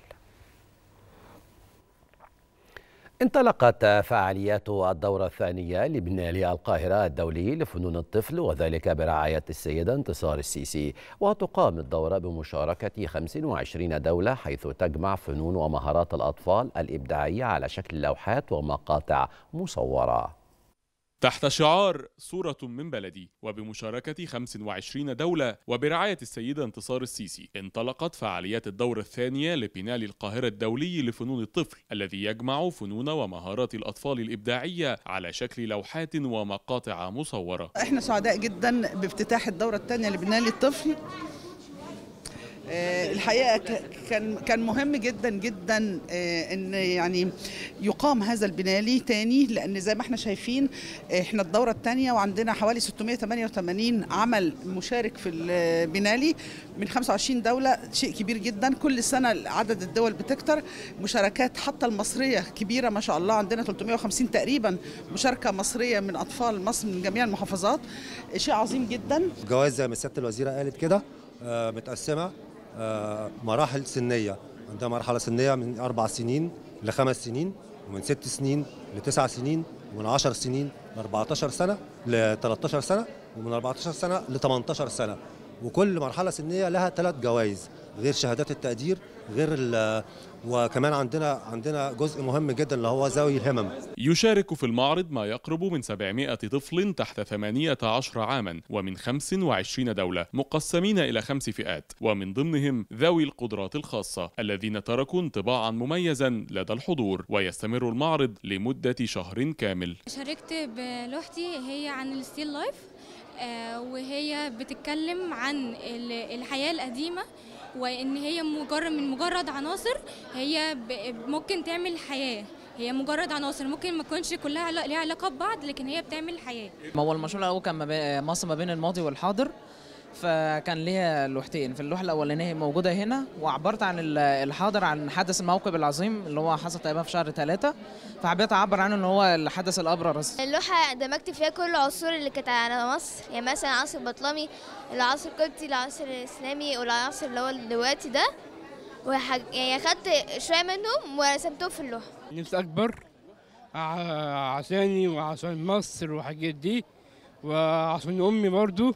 انطلقت فعاليات الدورة الثانية لبناء القاهرة الدولي لفنون الطفل وذلك برعاية السيدة انتصار السيسي وتقام الدورة بمشاركة 25 دولة حيث تجمع فنون ومهارات الأطفال الإبداعية على شكل لوحات ومقاطع مصورة. تحت شعار صورة من بلدي وبمشاركة 25 دولة وبرعاية السيدة انتصار السيسي انطلقت فعاليات الدورة الثانية لبنال القاهرة الدولي لفنون الطفل الذي يجمع فنون ومهارات الأطفال الإبداعية على شكل لوحات ومقاطع مصورة. إحنا سعداء جدا بافتتاح الدورة الثانية لبنال الطفل. الحقيقة كان كان مهم جدا جدا إن يعني يقام هذا البنالي تاني لأن زي ما إحنا شايفين إحنا الدورة الثانية وعندنا حوالي 688 عمل مشارك في البنالي من 25 دولة شيء كبير جدا. كل سنة عدد الدول بتكتر. مشاركات حتى المصرية كبيرة ما شاء الله. عندنا 350 تقريبا مشاركة مصرية من أطفال مصر من جميع المحافظات. شيء عظيم جدا. جوائز زي ما سياده الوزيرة قالت كده متقسمة. مراحل سنية. عندها مرحلة سنية من أربع سنين لخمس سنين ومن ست سنين لتسع سنين ومن 10 سنين ل 14 سنة ل 13 سنة ومن 14 سنة ل 18 سنة. وكل مرحلة سنية لها ثلاث جوائز غير شهادات التقدير غير وكمان عندنا عندنا جزء مهم جدا اللي هو ذوي الهمم. يشارك في المعرض ما يقرب من 700 طفل تحت 18 عاما ومن 25 دولة مقسمين إلى خمس فئات ومن ضمنهم ذوي القدرات الخاصة الذين تركوا انطباعا مميزا لدى الحضور ويستمر المعرض لمدة شهر كامل. شاركت بلوحتي هي عن ال still life وهي بتتكلم عن الحياة القديمة وإن هي مجرد من مجرد عناصر هي ممكن تعمل حياة. هي مجرد عناصر ممكن ما تكونش كلها ليها علاقة ببعض لكن هي بتعمل حياة. ما هو المشروع الأول كان مصر ما بين الماضي والحاضر. فكان ليها لوحتين. في اللوحة الأولانية موجودة هنا وعبرت عن ال- الحاضر عن حدث الموكب العظيم اللي هو حصل تقريبا في شهر ثلاثة فحبيت أعبر عنه إن هو الحدث الأبرز. اللوحة دمجت فيها كل العصور اللي كانت على مصر. يعني مثلا العصر البطلمي العصر القبطي العصر الإسلامي والعصر اللي هو دلوقتي ده. وحاج... يعني أخدت شوية منهم ورسمتهم في اللوحة. نفسي أكبر ع- عشاني وعشان مصر والحاجات دي وعشان أمي برضو.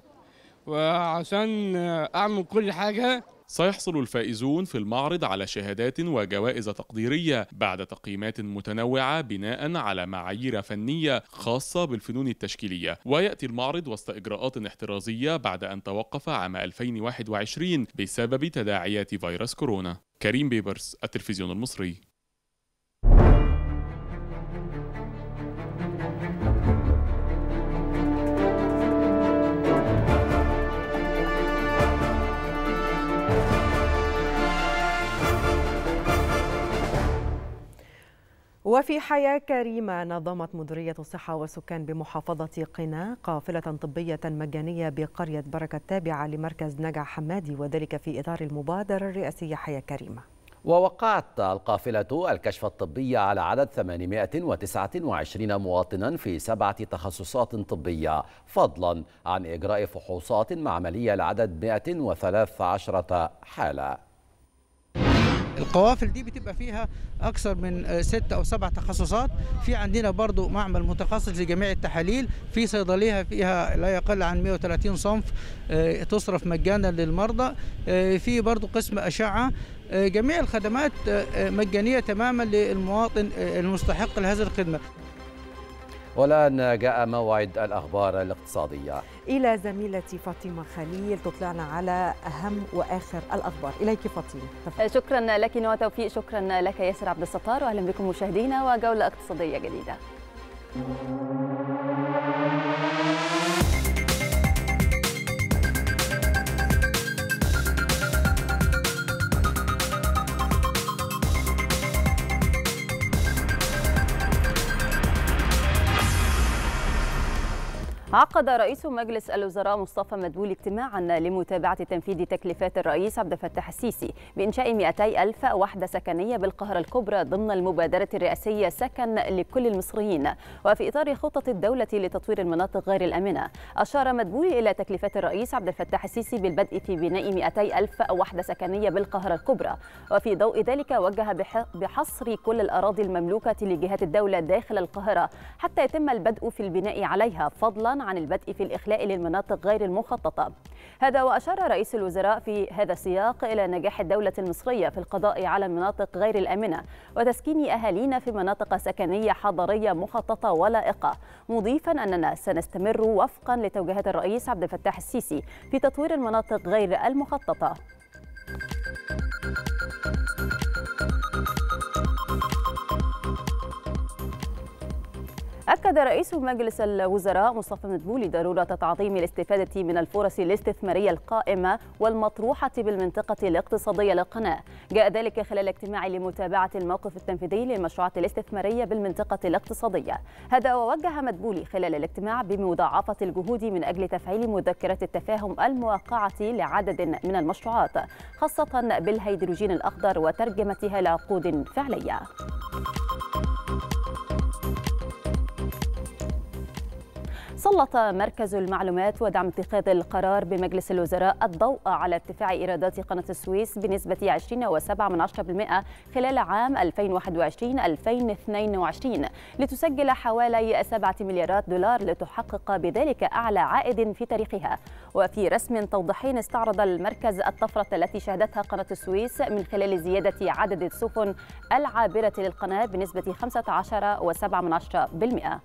وعشان أعمل كل حاجة. سيحصل الفائزون في المعرض على شهادات وجوائز تقديرية بعد تقييمات متنوعة بناء على معايير فنية خاصة بالفنون التشكيلية. ويأتي المعرض وسط إجراءات احترازية بعد أن توقف عام 2021 بسبب تداعيات فيروس كورونا. كريم بيبرس التلفزيون المصري. وفي حياة كريمة نظمت مديرية الصحة والسكان بمحافظة قنا قافلة طبية مجانية بقرية بركة التابعة لمركز نجع حمادي وذلك في إطار المبادرة الرئاسية حياة كريمة. ووقعت القافلة الكشف الطبي على عدد 829 مواطنا في سبعة تخصصات طبية فضلا عن إجراء فحوصات معملية لعدد 113 حالة. القوافل دي بتبقى فيها أكثر من آه، ست أو سبع تخصصات. في عندنا برضو معمل متخصص لجميع التحاليل. في صيدلية فيها لا يقل عن 130 صنف آه، تصرف مجانا للمرضى. آه، في برضو قسم أشعة. جميع الخدمات مجانية تماما للمواطن المستحق لهذه الخدمة. والآن جاء موعد الأخبار الاقتصادية. إلى زميلتي فاطمة خليل تطلعنا على أهم وآخر الأخبار. إليك فاطمة. شكرا لك نوى توفيق شكرا لك ياسر عبد الستار. واهلا بكم مشاهدينا وجولة اقتصادية جديدة. عقد رئيس مجلس الوزراء مصطفى مدبولي اجتماعا لمتابعة تنفيذ تكليفات الرئيس عبد الفتاح السيسي بإنشاء 200 ألف وحدة سكنية بالقاهرة الكبرى ضمن المبادرة الرئاسية سكن لكل المصريين وفي إطار خطة الدولة لتطوير المناطق غير الآمنة. أشار مدبولي إلى تكليفات الرئيس عبد الفتاح السيسي بالبدء في بناء 200 ألف وحدة سكنية بالقاهرة الكبرى. وفي ضوء ذلك وجه بح- بحصر كل الأراضي المملوكة لجهات الدولة داخل القاهرة حتى يتم البدء في البناء عليها فضلا عن البدء في الإخلاء للمناطق غير المخططة. هذا وأشار رئيس الوزراء في هذا السياق إلى نجاح الدولة المصرية في القضاء على المناطق غير الآمنة وتسكين أهالينا في مناطق سكنية حضرية مخططة ولائقة مضيفا أننا سنستمر وفقا لتوجيهات الرئيس عبد الفتاح السيسي في تطوير المناطق غير المخططة. أكد رئيس مجلس الوزراء مصطفى مدبولي ضرورة تعظيم الاستفادة من الفرص الاستثمارية القائمة والمطروحة بالمنطقة الاقتصادية للقناة. جاء ذلك خلال اجتماع لمتابعة الموقف التنفيذي للمشروعات الاستثمارية بالمنطقة الاقتصادية. هذا ووجه مدبولي خلال الاجتماع بمضاعفة الجهود من أجل تفعيل مذكرة التفاهم الموقعة لعدد من المشروعات خاصة بالهيدروجين الأخضر وترجمتها لعقود فعلية. سلط مركز المعلومات ودعم اتخاذ القرار بمجلس الوزراء الضوء على ارتفاع إيرادات قناة السويس بنسبة 20.7% خلال عام 2021-2022 لتسجل حوالي 7 مليارات دولار لتحقق بذلك أعلى عائد في تاريخها. وفي رسم توضيحي استعرض المركز الطفرة التي شهدتها قناة السويس من خلال زيادة عدد السفن العابرة للقناة بنسبة 15.7%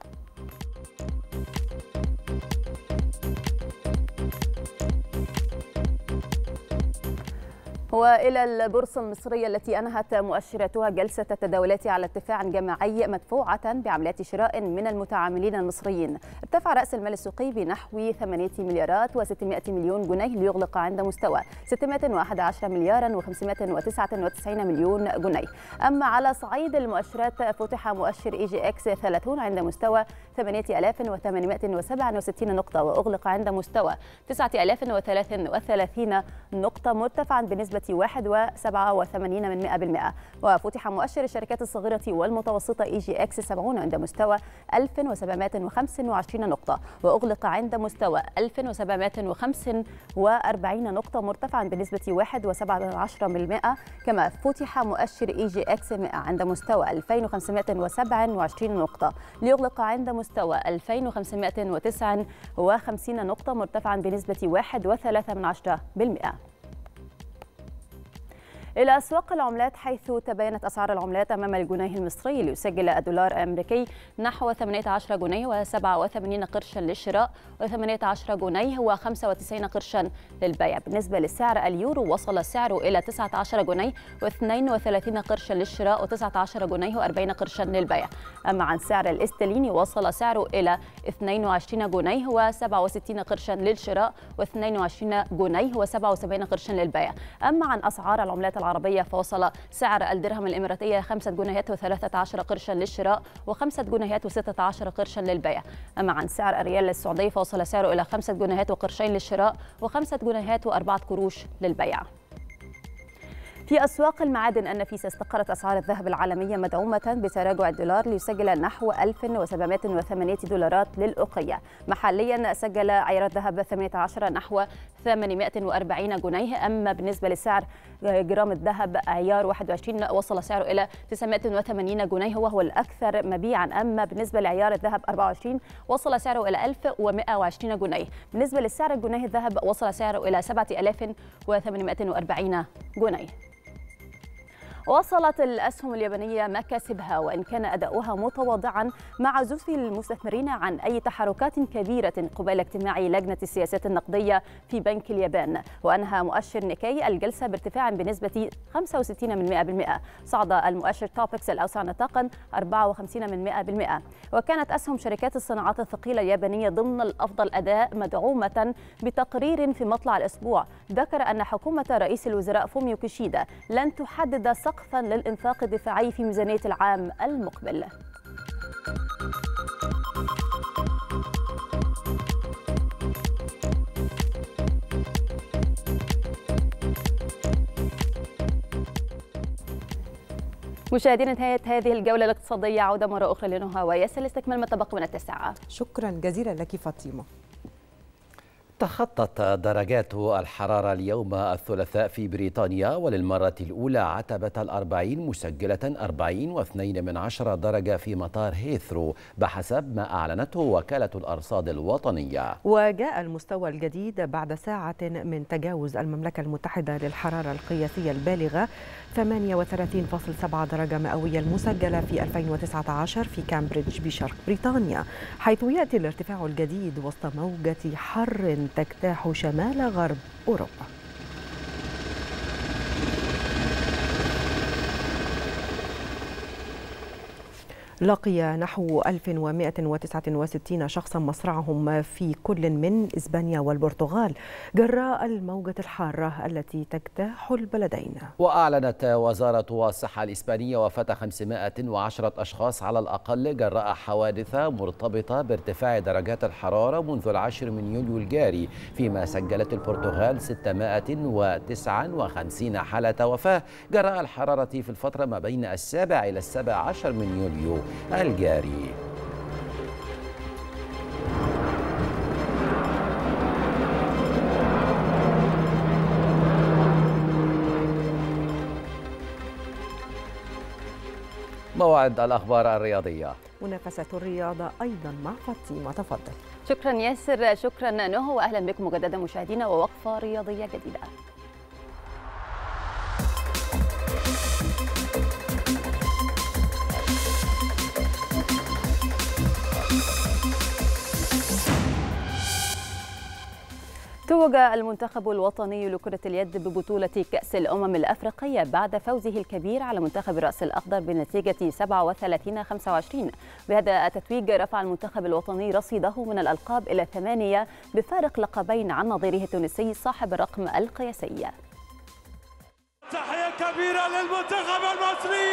والى البورصة المصرية التي أنهت مؤشراتها جلسة التداولات على ارتفاع جماعي مدفوعة بعمليات شراء من المتعاملين المصريين. ارتفع رأس المال السوقي بنحو 8 مليارات و600 مليون جنيه ليغلق عند مستوى 611 مليارا و599 مليون جنيه. أما على صعيد المؤشرات فتح مؤشر EGX 30 عند مستوى 8867 نقطة وأغلق عند مستوى 9033 نقطة مرتفعا بنسبة 1.87 من 100% وفتح مؤشر الشركات الصغيرة والمتوسطة EGX 70 عند مستوى 1725 نقطة وأغلق عند مستوى 1745 نقطة مرتفعا بنسبة 1.7 من 100% كما فتح مؤشر EGX 100 عند مستوى 2527 نقطة ليغلق عند مستوى 2559 نقطة مرتفعا بنسبة 1.3 من 10%. إلى أسواق العملات حيث تباينت أسعار العملات أمام الجنيه المصري ليسجل الدولار الأمريكي نحو 18 جنيه و87 قرشا للشراء و18 جنيه و95 قرشا للبيع. بالنسبة للسعر اليورو وصل سعره إلى 19 جنيه و32 قرشا للشراء و19 جنيه و40 قرشا للبيع. أما عن سعر الاستليني وصل سعره إلى 22 جنيه و67 قرشا للشراء و22 جنيه و77 قرشا للبيع. أما عن أسعار العملات العربية فوصل سعر الدرهم الإماراتية 5 جنيهات و13 قرشا للشراء و5 جنيهات و16 قرشا للبيع. أما عن سعر الريال السعودي فوصل سعره إلى 5 جنيهات وقرشين للشراء و5 جنيهات وأربعة قروش للبيع. في أسواق المعادن النفيسة استقرت أسعار الذهب العالمية مدعومة بتراجع الدولار ليسجل نحو 1708 دولارات للأوقية. محليا سجل عيار الذهب 18 نحو 840 جنيه. أما بالنسبة لسعر جرام الذهب عيار 21 وصل سعره إلى 980 جنيه وهو الأكثر مبيعا. أما بالنسبة لعيار الذهب 24 وصل سعره إلى 1120 جنيه. بالنسبة للسعر الجنيه الذهب وصل سعره إلى 7840 جنيه. واصلت الأسهم اليابانية مكاسبها وإن كان أداؤها متواضعا مع عزوف المستثمرين عن أي تحركات كبيرة قبيل اجتماع لجنة السياسات النقدية في بنك اليابان. وأنهى مؤشر نيكاي الجلسة بارتفاع بنسبة 65 من 100% صعد المؤشر توبكس الأوسع نطاقا 54 من 100% وكانت أسهم شركات الصناعات الثقيلة اليابانية ضمن الأفضل أداء مدعومة بتقرير في مطلع الأسبوع. ذكر أن حكومة رئيس الوزراء فوميو كيشيدا لن تحدد سقفا للإنفاق الدفاعي في ميزانية العام المقبل. مشاهدينا نهاية هذه الجولة الاقتصادية. عودة مرة أخرى لنهى. وياسر لاستكمال ما تبقى من التسعة. شكرا جزيلا لك فاطمة. تخطت درجات الحرارة اليوم الثلاثاء في بريطانيا وللمرة الأولى عتبة الأربعين مسجلة أربعين واثنين من عشرة درجة في مطار هيثرو بحسب ما أعلنته وكالة الأرصاد الوطنية. وجاء المستوى الجديد بعد ساعة من تجاوز المملكة المتحدة للحرارة القياسية البالغة 38.7 درجة مئوية المسجلة في 2019 في كامبريدج بشرق بريطانيا حيث يأتي الارتفاع الجديد وسط موجة حر تجتاح شمال غرب أوروبا. لقي نحو 1169 شخصا مصرعهم في كل من إسبانيا والبرتغال جراء الموجة الحارة التي تجتاح البلدين. وأعلنت وزارة الصحة الإسبانية وفاة 510 أشخاص على الأقل جراء حوادث مرتبطة بارتفاع درجات الحرارة منذ العاشر من يوليو الجاري فيما سجلت البرتغال 659 حالة وفاة. جراء الحرارة في الفترة ما بين السابع إلى السابع عشر من يوليو. الجاري. موعد الأخبار الرياضية. منافسة الرياضة أيضا مع فاطمة. تفضل. شكرا ياسر شكرا نهو وأهلا بكم مجددا مشاهدينا ووقفة رياضية جديدة. توج المنتخب الوطني لكرة اليد ببطولة كأس الأمم الأفريقية بعد فوزه الكبير على منتخب الرأس الأخضر بنتيجة 37-25 بهذا التتويج رفع المنتخب الوطني رصيده من الألقاب إلى ثمانية بفارق لقبين عن نظيره التونسي صاحب الرقم القياسي. تحية كبيرة للمنتخب المصري!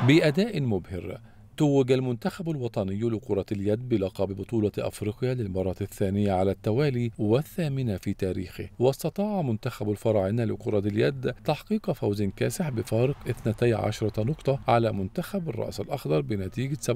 بأداء مبهر توج المنتخب الوطني لكرة اليد بلقب بطولة أفريقيا للمرة الثانية على التوالي والثامنة في تاريخه. واستطاع منتخب الفراعنة لكرة اليد تحقيق فوز كاسح بفارق 12 نقطة على منتخب الرأس الأخضر بنتيجة 37-25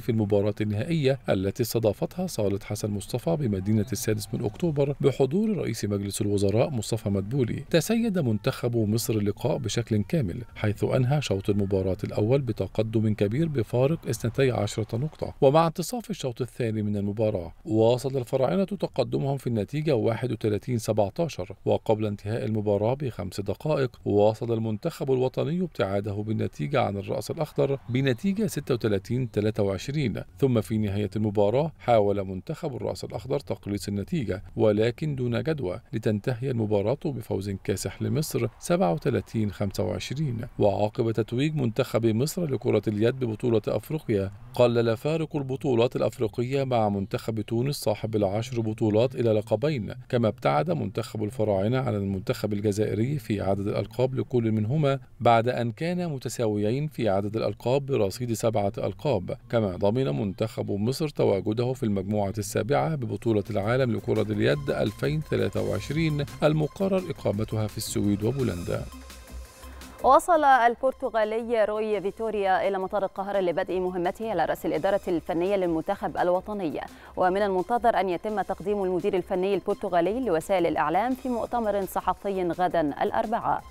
في المباراة النهائية التي استضافتها صالة حسن مصطفى بمدينة السادس من أكتوبر بحضور رئيس مجلس الوزراء مصطفى مدبولي. تسيد منتخب مصر اللقاء بشكل كامل حيث أنهى شوط المباراة الأول بتقدم كبير بفارق 12 نقطة. ومع انتصاف الشوط الثاني من المباراة واصل الفراعنة تقدمهم في النتيجة 31-17 وقبل انتهاء المباراة بخمس دقائق واصل المنتخب الوطني ابتعاده بالنتيجة عن الرأس الأخضر بنتيجة 36-23 ثم في نهاية المباراة حاول منتخب الرأس الأخضر تقليص النتيجة ولكن دون جدوى لتنتهي المباراة بفوز كاسح لمصر 37-25 وعقب تتويج منتخب مصر لكرة اليد ببطولة أفريقيا. قلل فارق البطولات الأفريقية مع منتخب تونس صاحب العشر بطولات إلى لقبين كما ابتعد منتخب الفراعنة عن المنتخب الجزائري في عدد الألقاب لكل منهما بعد أن كانا متساويين في عدد الألقاب برصيد سبعة ألقاب. كما ضمن منتخب مصر تواجده في المجموعة السابعة ببطولة العالم لكرة اليد 2023 المقرر إقامتها في السويد وبولندا. وصل البرتغالي روي فيتوريا إلى مطار القاهرة لبدء مهمته على رأس الإدارة الفنية للمنتخب الوطني. ومن المنتظر أن يتم تقديم المدير الفني البرتغالي لوسائل الإعلام في مؤتمر صحفي غدا الأربعاء.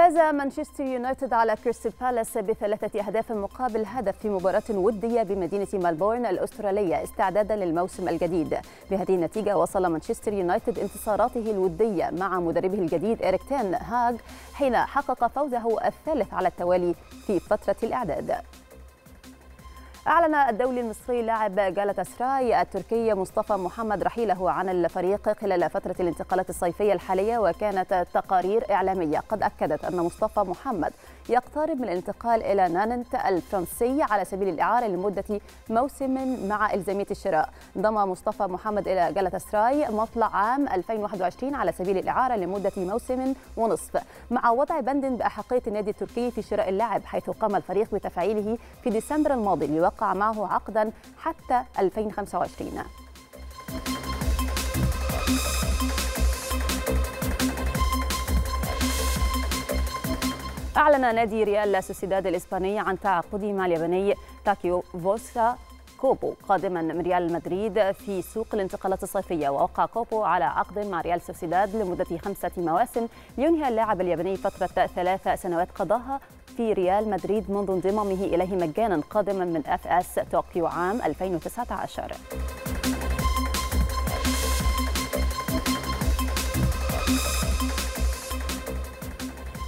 فاز مانشستر يونايتد على كريستال بالاس بثلاثة أهداف مقابل هدف في مباراة ودية بمدينة ملبورن الأسترالية استعدادا للموسم الجديد. بهذه النتيجة واصل مانشستر يونايتد انتصاراته الودية مع مدربه الجديد إريك تين هاج حين حقق فوزه الثالث على التوالي في فترة الإعداد. أعلن الدولي المصري لاعب جالتا سراي التركي مصطفى محمد رحيله عن الفريق خلال فترة الانتقالات الصيفية الحالية وكانت تقارير إعلامية. قد أكدت أن مصطفى محمد يقترب من الانتقال إلى نانت الفرنسي على سبيل الإعارة لمدة موسم مع إلزامية الشراء. ضم مصطفى محمد إلى جالتا سراي مطلع عام 2021 على سبيل الإعارة لمدة موسم ونصف. مع وضع بند بأحقية النادي التركي في شراء اللاعب حيث قام الفريق بتفعيله في ديسمبر الماضي ليوقع معه عقدا حتى 2025 أعلن نادي ريال سوسيداد الإسباني عن تعاقده مع الياباني تاكيفوسا كوبو قادما من ريال مدريد في سوق الانتقالات الصيفية. ووقع كوبو على عقد مع ريال سوسيداد لمدة خمسة مواسم لينهي اللاعب الياباني فترة ثلاث سنوات قضاها في ريال مدريد منذ انضمامه إليه مجانا قادما من اف اس طوكيو عام 2019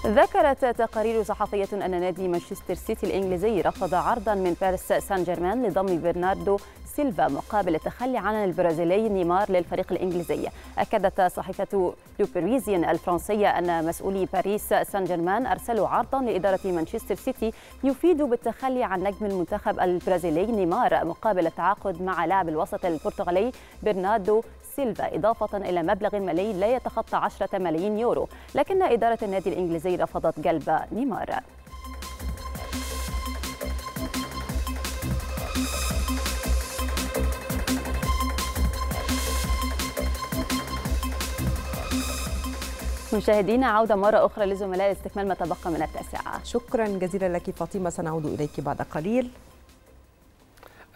ذكرت تقارير صحفية أن نادي مانشستر سيتي الإنجليزي رفض عرضا من باريس سان جيرمان لضم برناردو سيلفا مقابل التخلي عن البرازيلي نيمار للفريق الإنجليزي. أكدت صحيفة لو باريزيان الفرنسية أن مسؤولي باريس سان جيرمان أرسلوا عرضا لإدارة مانشستر سيتي يفيد بالتخلي عن نجم المنتخب البرازيلي نيمار مقابل التعاقد مع لاعب الوسط البرتغالي برناردو سيلفا إضافة إلى مبلغ مالي لا يتخطى 10 ملايين يورو لكن إدارة النادي الإنجليزي رفضت جلب نيمار. مشاهدينا عودة مرة أخرى لزملاء لاستكمال ما تبقى من التاسعة. شكرا جزيلا لك فاطمة سنعود إليك بعد قليل.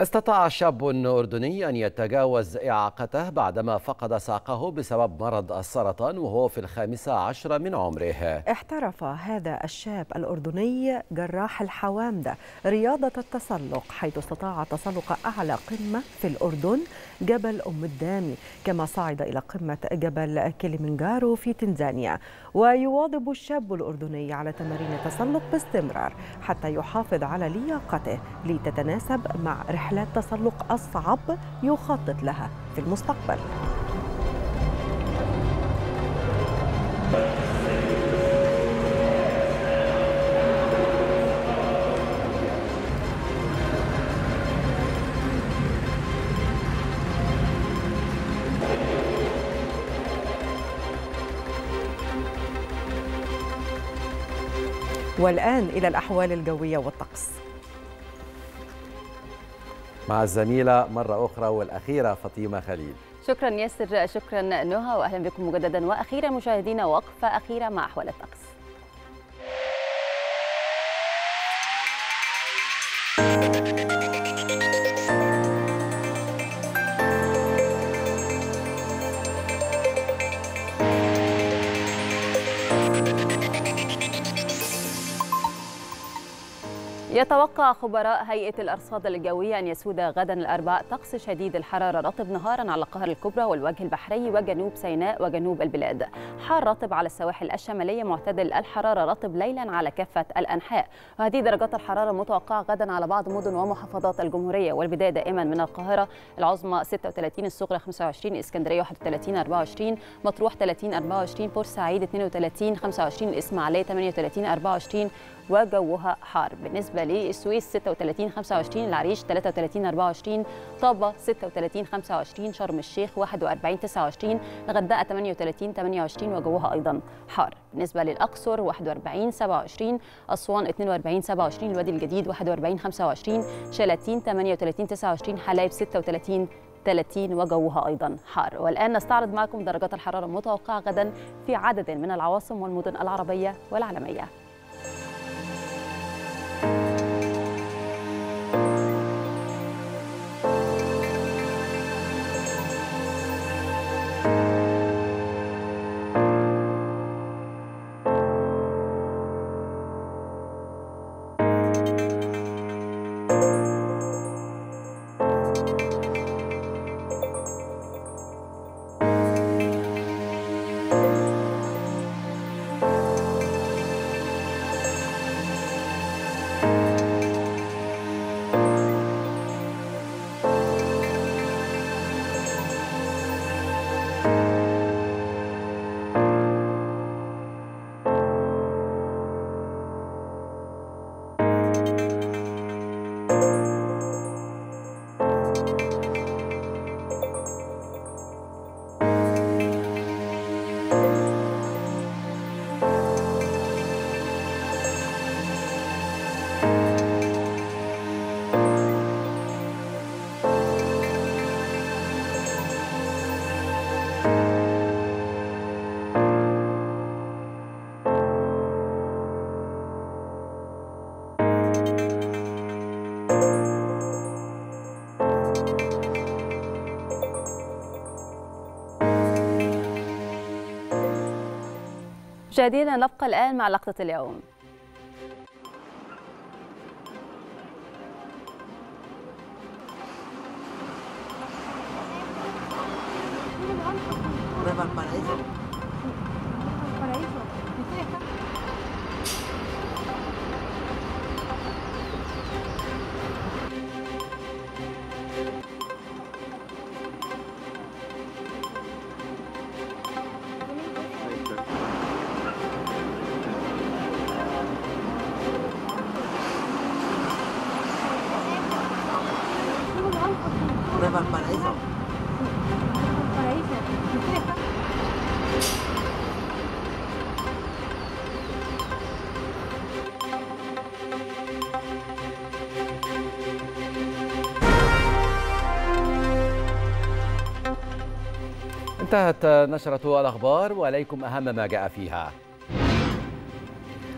استطاع شاب أردني أن يتجاوز إعاقته بعدما فقد ساقه بسبب مرض السرطان وهو في الخامسة عشر من عمره. احترف هذا الشاب الأردني جراح الحوامدة رياضة التسلق حيث استطاع تسلق أعلى قمة في الأردن جبل أم الدامي كما صعد إلى قمة جبل كليمنجارو في تنزانيا ويواظب الشاب الأردني على تمارين التسلق باستمرار حتى يحافظ على لياقته لتتناسب مع رحلات تسلق أصعب يخطط لها في المستقبل. والآن إلى الأحوال الجوية والطقس. مع الزميلة مرة أخرى والأخيرة فاطمة خليل. شكرا ياسر شكرا نهى وأهلا بكم مجددا وأخيرا مشاهدينا وقفة أخيرة مع أحوال الطقس. يتوقع خبراء هيئة الأرصاد الجوية أن يسود غدا الأربعاء طقس شديد الحرارة رطب نهارا على القاهرة الكبرى والوجه البحري وجنوب سيناء وجنوب البلاد. حار رطب على السواحل الشمالية معتدل الحرارة رطب ليلا على كافة الأنحاء. وهذه درجات الحرارة المتوقعة غدا على بعض مدن ومحافظات الجمهورية والبداية دائما من القاهرة. العظمى 36 الصغرى 25 اسكندرية 31 24 مطروح 30 24 بورسعيد 32 25 الإسماعيلية 38 24 وجوها حار. بالنسبة للسويس 36 25 العريش 33 24 طابة 36 25 شرم الشيخ 41 29 الغردقة 38 28 وجوها أيضا حار. بالنسبة للأقصر 41 27 أسوان 42 27 الوادي الجديد 41 25 شلاتين 38 29 حلايب 36 30 وجوها أيضا حار. والآن نستعرض معكم درجات الحرارة المتوقعة غدا في عدد من العواصم والمدن العربية والعالمية. مشاهدينا نبقى الآن مع لقطة اليوم. انتهت نشرة الأخبار وإليكم أهم ما جاء فيها.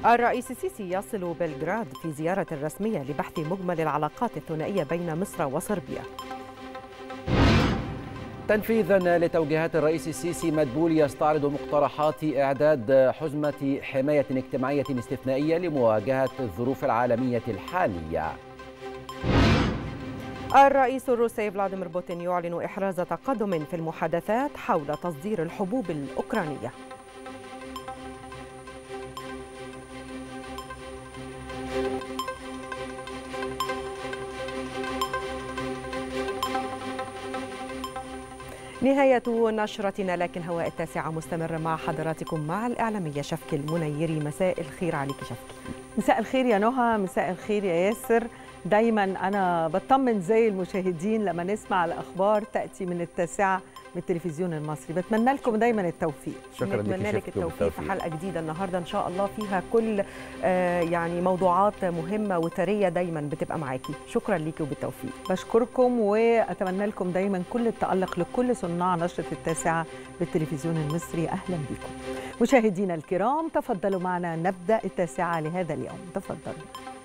الرئيس السيسي يصل بلغراد في زيارة رسمية لبحث مجمل العلاقات الثنائية بين مصر وصربيا. تنفيذا لتوجيهات الرئيس السيسي مدبول يستعرض مقترحات إعداد حزمة حماية اجتماعية استثنائية لمواجهة الظروف العالمية الحالية. الرئيس الروسي فلاديمير بوتين يعلن إحراز تقدم في المحادثات حول تصدير الحبوب الأوكرانية. نهاية نشرتنا لكن هواء التاسعة مستمرة مع حضراتكم مع الإعلامية شفكي المنيري. مساء الخير عليك شفكي. مساء الخير يا نهى مساء الخير يا ياسر. دايما أنا بطمن زي المشاهدين لما نسمع الأخبار تأتي من التاسعة من التلفزيون المصري. بتمنى لكم دايما التوفيق. شكرا لك نتمنى لك التوفيق في حلقة جديدة النهاردة. إن شاء الله فيها كل آه يعني موضوعات مهمة وثرية دايما بتبقى معاكي. شكرا ليكي وبالتوفيق. بشكركم وأتمنى لكم دايما كل التألق لكل صناع نشرة التاسعة بالتلفزيون المصري. أهلا بكم. مشاهدينا الكرام تفضلوا معنا نبدأ التاسعة لهذا اليوم. تفضلوا.